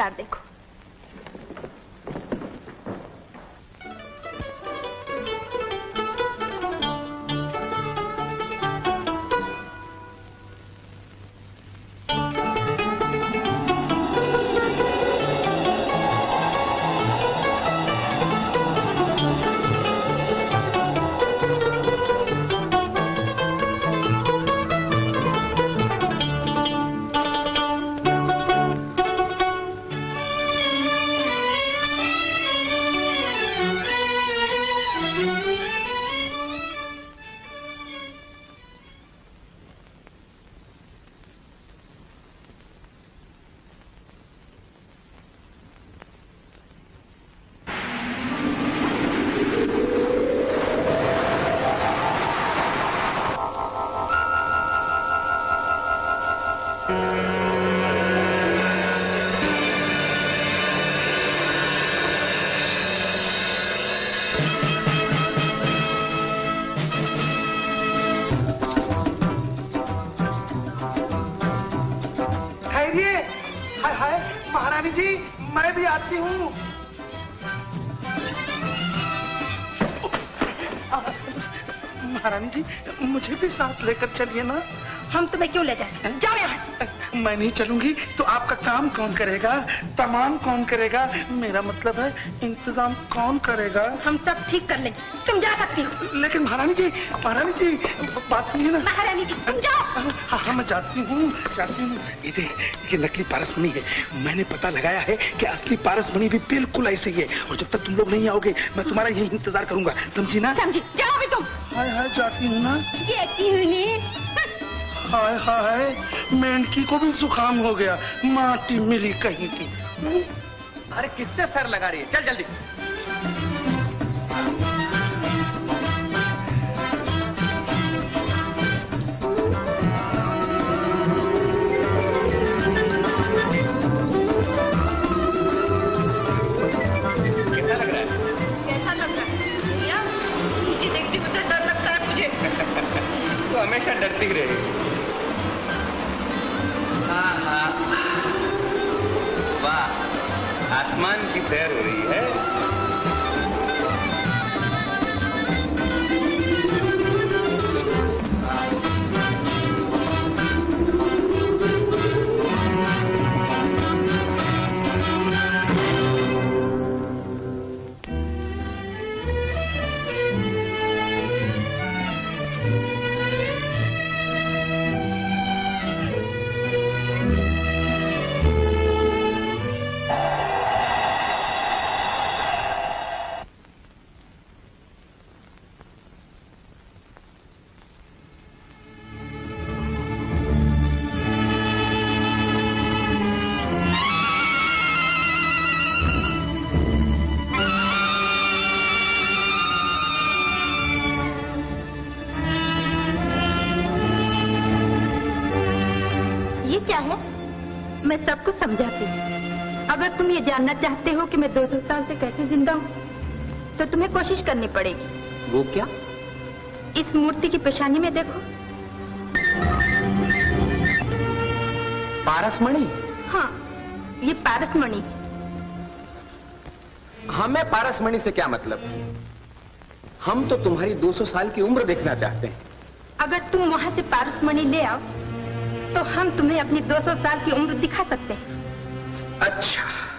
पारसमणि साथ लेकर चलिए ना। हम तुम्हें क्यों ले जाए जाओ यहाँ। मैं नहीं चलूँगी तो आपका काम कौन करेगा? तमाम कौन करेगा? मेरा मतलब है इंतज़ाम कौन करेगा? हम सब ठीक कर लेंगे। तुम जा सकती हो। लेकिन महारानी जी महारानी जी बात सुनिए ना। महारानी जी तुम जाओ। हाँ हाँ मैं जाती हूँ जाती हूँ। ये ये नकली पारसमणि है। मैंने पता लगाया है कि असली पारसमणि भी बिल्कुल ऐसे ही है। और जब तक तुम लोग नहीं आओगे मैं तुम्हारा यही इंतज़ार करूँगा। समझी ना? समझी। हाय हाय जाती हूँ ना ये हूँ हाय हाय मेंढकी को भी जुकाम हो गया माटी मिली कहीं की। अरे किससे सर लगा रही है? चल जल्दी। हो मैं 200 साल से कैसे ज़िंदा हूँ? तो तुम्हें कोशिश करनी पड़ेगी। वो क्या? इस मूर्ति की पेशानी में देखो। पारसमणि? हाँ ये पारसमणि। हमें पारसमणि से क्या मतलब? हम तो तुम्हारी 200 साल की उम्र देखना चाहते हैं। अगर तुम वहाँ से पारसमणि ले आओ तो हम तुम्हें अपनी 200 साल की उम्र दिखा सकते हैं। अच्छा।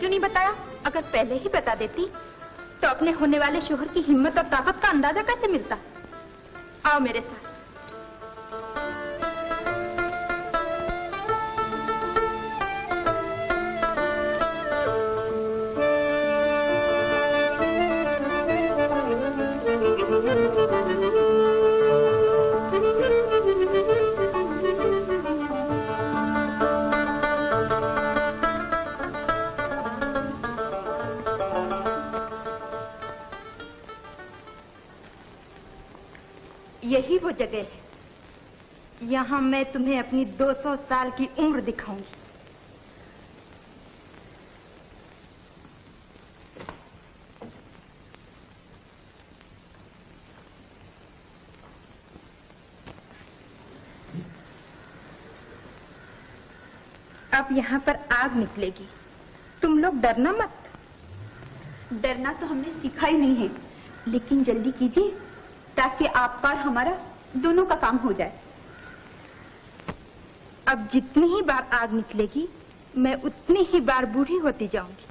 क्यों नहीं बताया? अगर पहले ही बता देती तो अपने होने वाले शोहर की हिम्मत और ताकत का अंदाज़ा कैसे मिलता? आओ मेरे साथ। मैं तुम्हें अपनी 200 साल की उम्र दिखाऊँगी अब यहाँ पर आग निकलेगी। तुम लोग डरना मत। डरना तो हमने सीखा ही नहीं है। लेकिन जल्दी कीजिए, ताकि आप पर हमारा दोनों का काम हो जाए। अब जितनी ही बार आग निकलेगी मैं उतनी ही बार बूढ़ी होती जाऊँगी।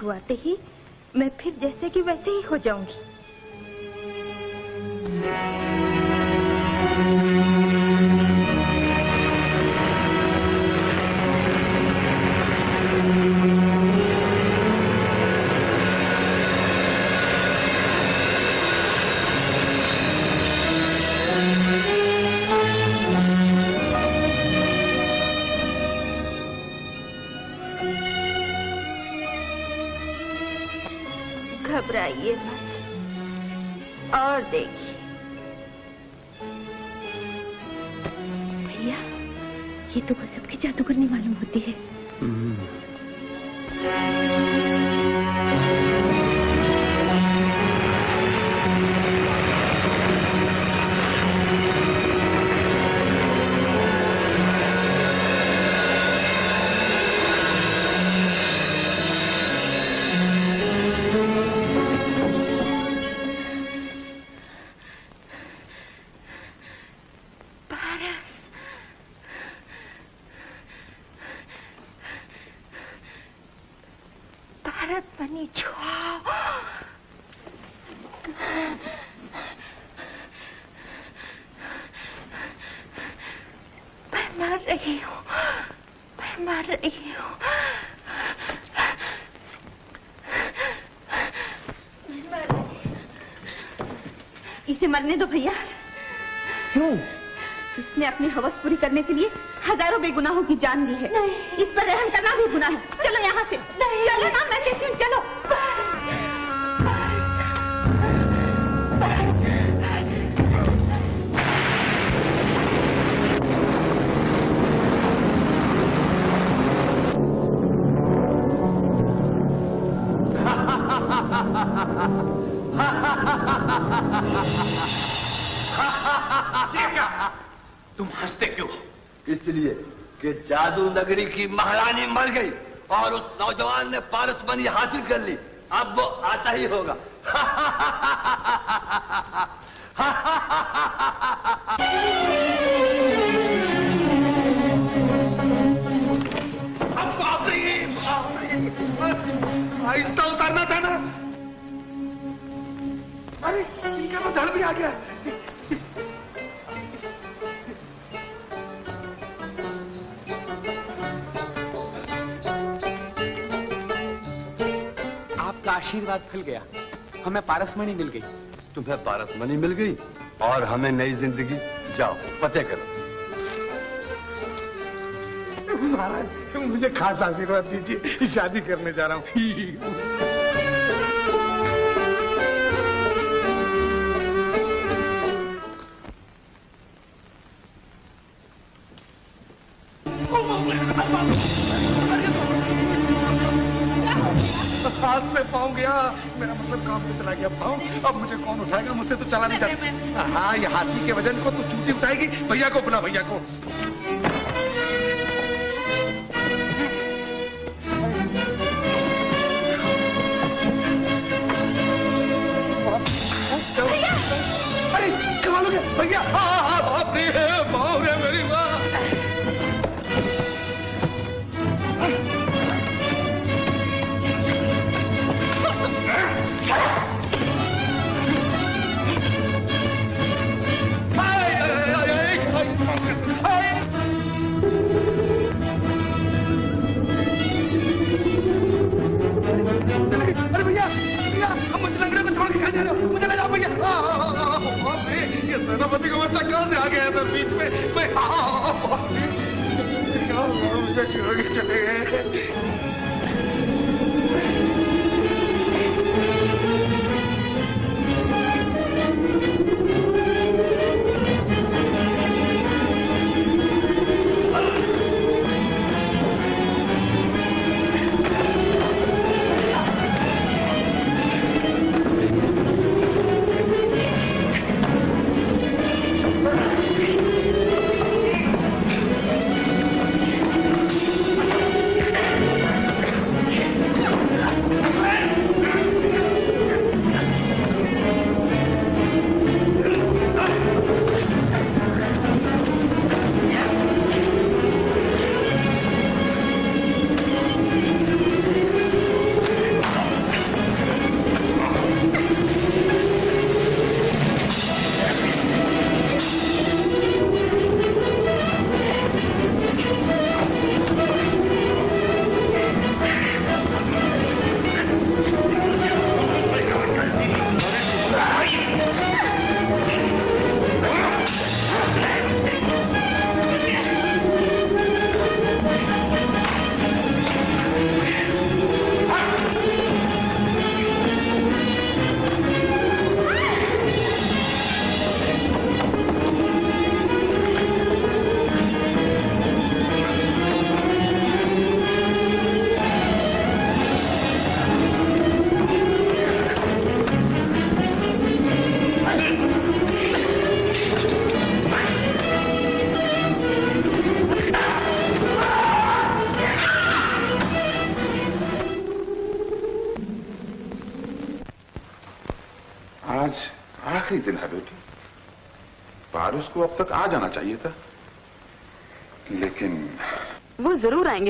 छुआते ही मैं फिर जैसे कि वैसे ही हो जाऊँगी। मरने दो भैया। क्यों? इसने अपनी हवस पूरी करने के लिए हज़ारों बेगुनाहों की जान ली है। इस पर रहम करना भी गुनाह है। जादू नगरी की महारानी मर गई और उस नौजवान ने पारस बनी हासिल कर ली। अब वो आता ही होगा। अब आहिस्ता उतारना था ना। अरे इनका तो धड़ भी आ गया? आशीर्वाद फिल गया। हमें पारसमणि मिल गई। तुम्हें पारसमणि मिल गई और हमें नई ज़िंदगी जाओ पते करो। महाराज मुझे खास आशीर्वाद दीजिए। शादी करने जा रहा हूँ। के वज़न को तो चूती उठाएगी। भैया को अपना भैया को।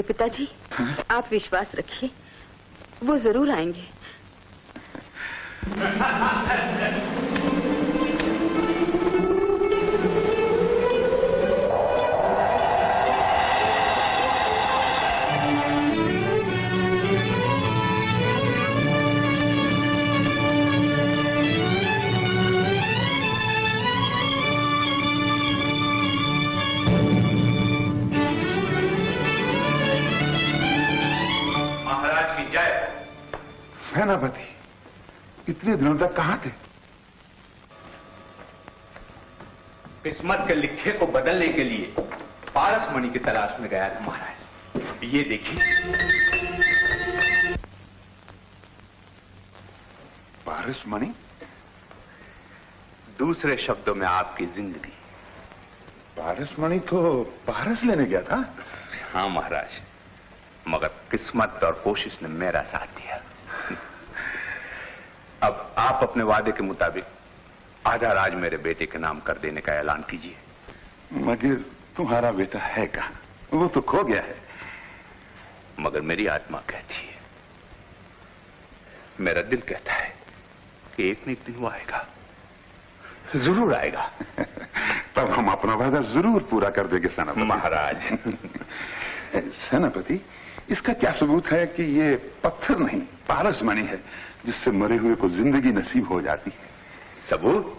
आएँगे पिताजी आप विश्वास रखिए वो ज़रूर आएँगे। इतने दिनों तक कहाँ थे? किस्मत के लिखे को बदलने के लिए पारस मणि की तलाश में गया था महाराज। ये देखिए। पारस मणि दूसरे शब्दों में आपकी ज़िंदगी। पारस मणि तो पारस लेने गया था? हाँ महाराज मगर किस्मत और कोशिश ने मेरा साथ दिया। अब आप अपने वादे के मुताबिक आधा राज मेरे बेटे के नाम कर देने का ऐलान कीजिए। मगर तुम्हारा बेटा है कहाँ? वो तो खो गया है। मगर मेरी आत्मा कहती है। मेरा दिल कहता है कि एक न एक दिन वो आएगा। ज़रूर आएगा। [laughs] तब हम अपना वादा ज़रूर पूरा कर देंगे सेनापति। महाराज। [laughs] सेनापति इसका क्या सबूत है कि ये पत्थर नहीं पारस मणि है? जिससे मरे हुए को ज़िंदगी नसीब हो जाती है। सबूत?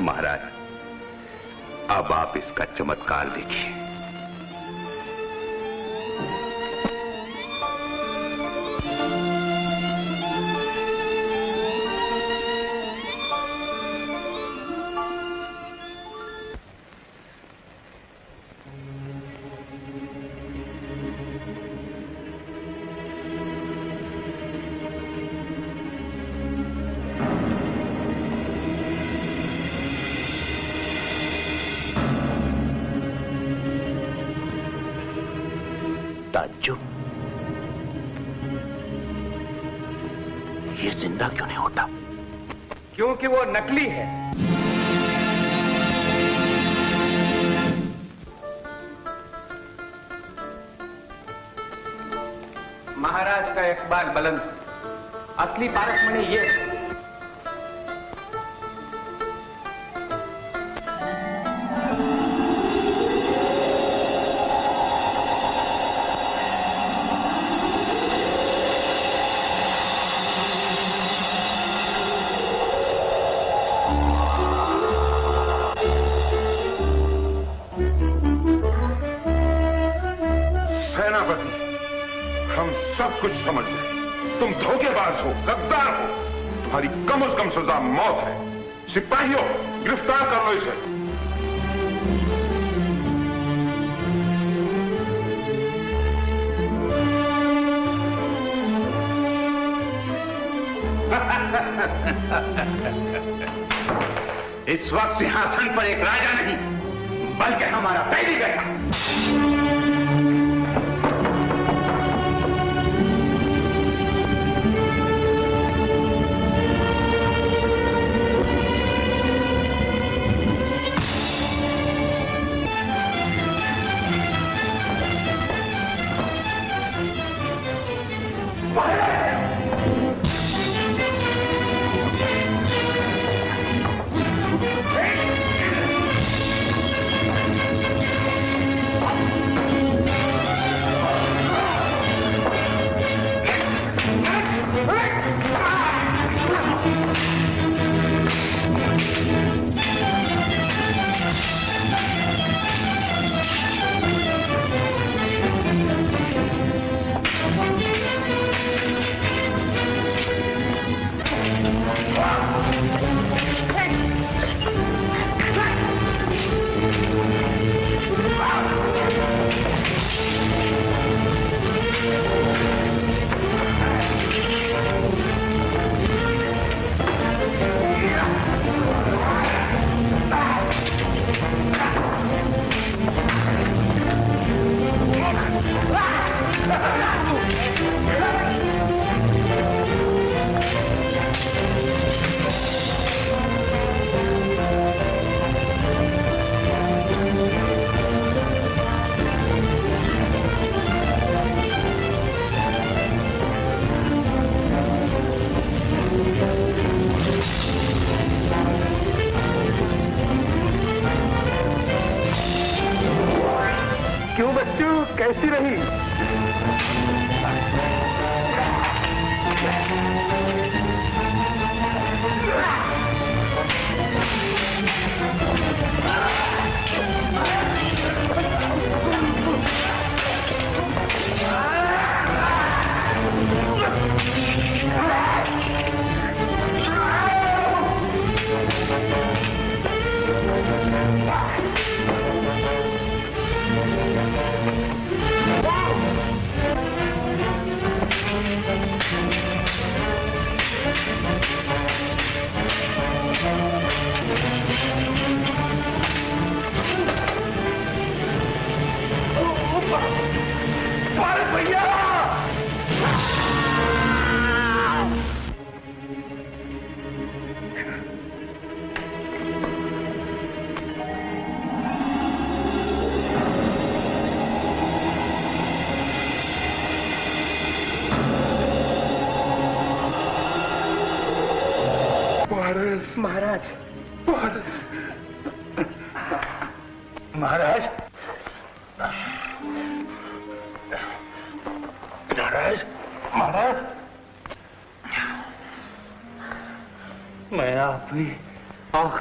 महाराज, अब आप इसका चमत्कार देखिए। क्योंकि वो नकली है। महाराज का इकबाल बलंद। असली पारसमणि ये है। कम सजा मौत है। सिपाहियों गिरफ़्तार कर लो इसे। [laughs] इस वक्त सिंहासन पर एक राजा नहीं, बल्कि हमारा पहली बैठा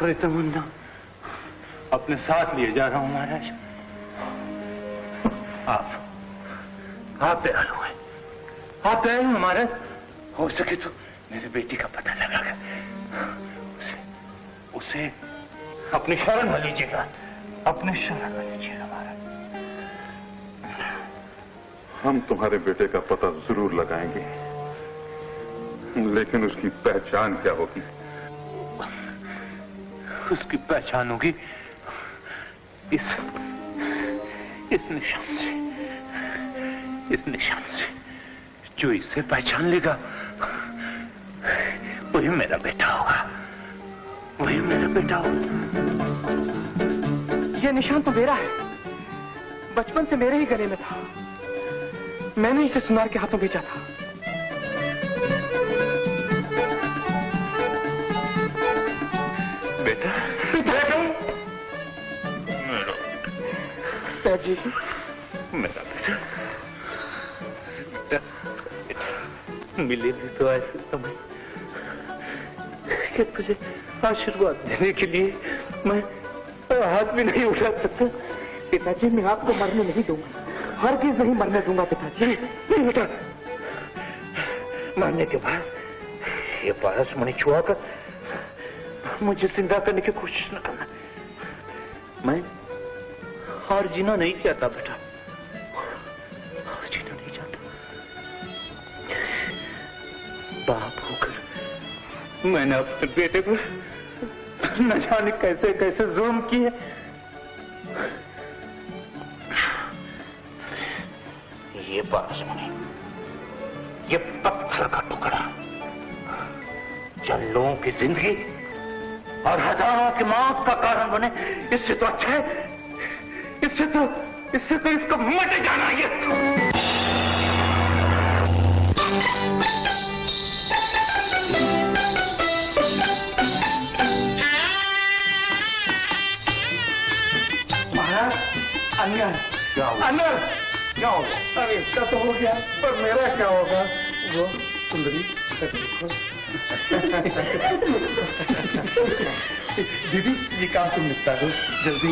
आखिरी तमन्ना अपने साथ लिए जा रहा हूँ, महाराज। आप आप दयालु हैं आप दयालु हैं महाराज। हो सके तो मेरे बेटी का पता लगा कर उसे उसे अपनी शरण में लीजिएगा। अपने शरण में लीजिएगा, महाराज। हम तुम्हारे बेटे का पता ज़रूर लगाएँगे। लेकिन उसकी पहचान क्या होगी? उसकी पहचान होगी। इस इस निशान से, इस निशान से जो इसे पहचान लेगा, वही मेरा बेटा होगा। वही मेरा बेटा होगा। ये निशान तो मेरा है। बचपन से मेरे ही गले में था। मैंने इसे सुनार के हाथों बेचा था। पिताजी मेरा बेटा मिले भी तो ऐसे समय। कि तुझे आशीर्वाद देने के लिए मैं हाथ भी नहीं उठा सकता। पिताजी मैं आपको मरने नहीं दूँगा। हर चीज़ नहीं मरने दूँगा पिताजी। नहीं बेटा। मरने के बाद ये पारस मणि छुआ कर मुझे ज़िंदा करने की कोशिश न करना। मैं हार जीना नहीं चाहता बेटा। हार जीना नहीं चाहता। बाप होकर मैंने अपने बेटे को न जाने कैसे कैसे जुल्म किए ये पारस मणि ये पत्थर का टुकड़ा चंद लोगों की ज़िंदगी और हज़ारों की मौत का कारण बने। इससे तो अच्छा है इससे तो इससे तो इसको मट जाना ये। अन्याय क्या? अन्याय क्या हो गया? अरे इसका तो हो गया? पर मेरा क्या होगा? वो सुंदरी [laughs] दीदी ये काम तुम निपटा दो जल्दी।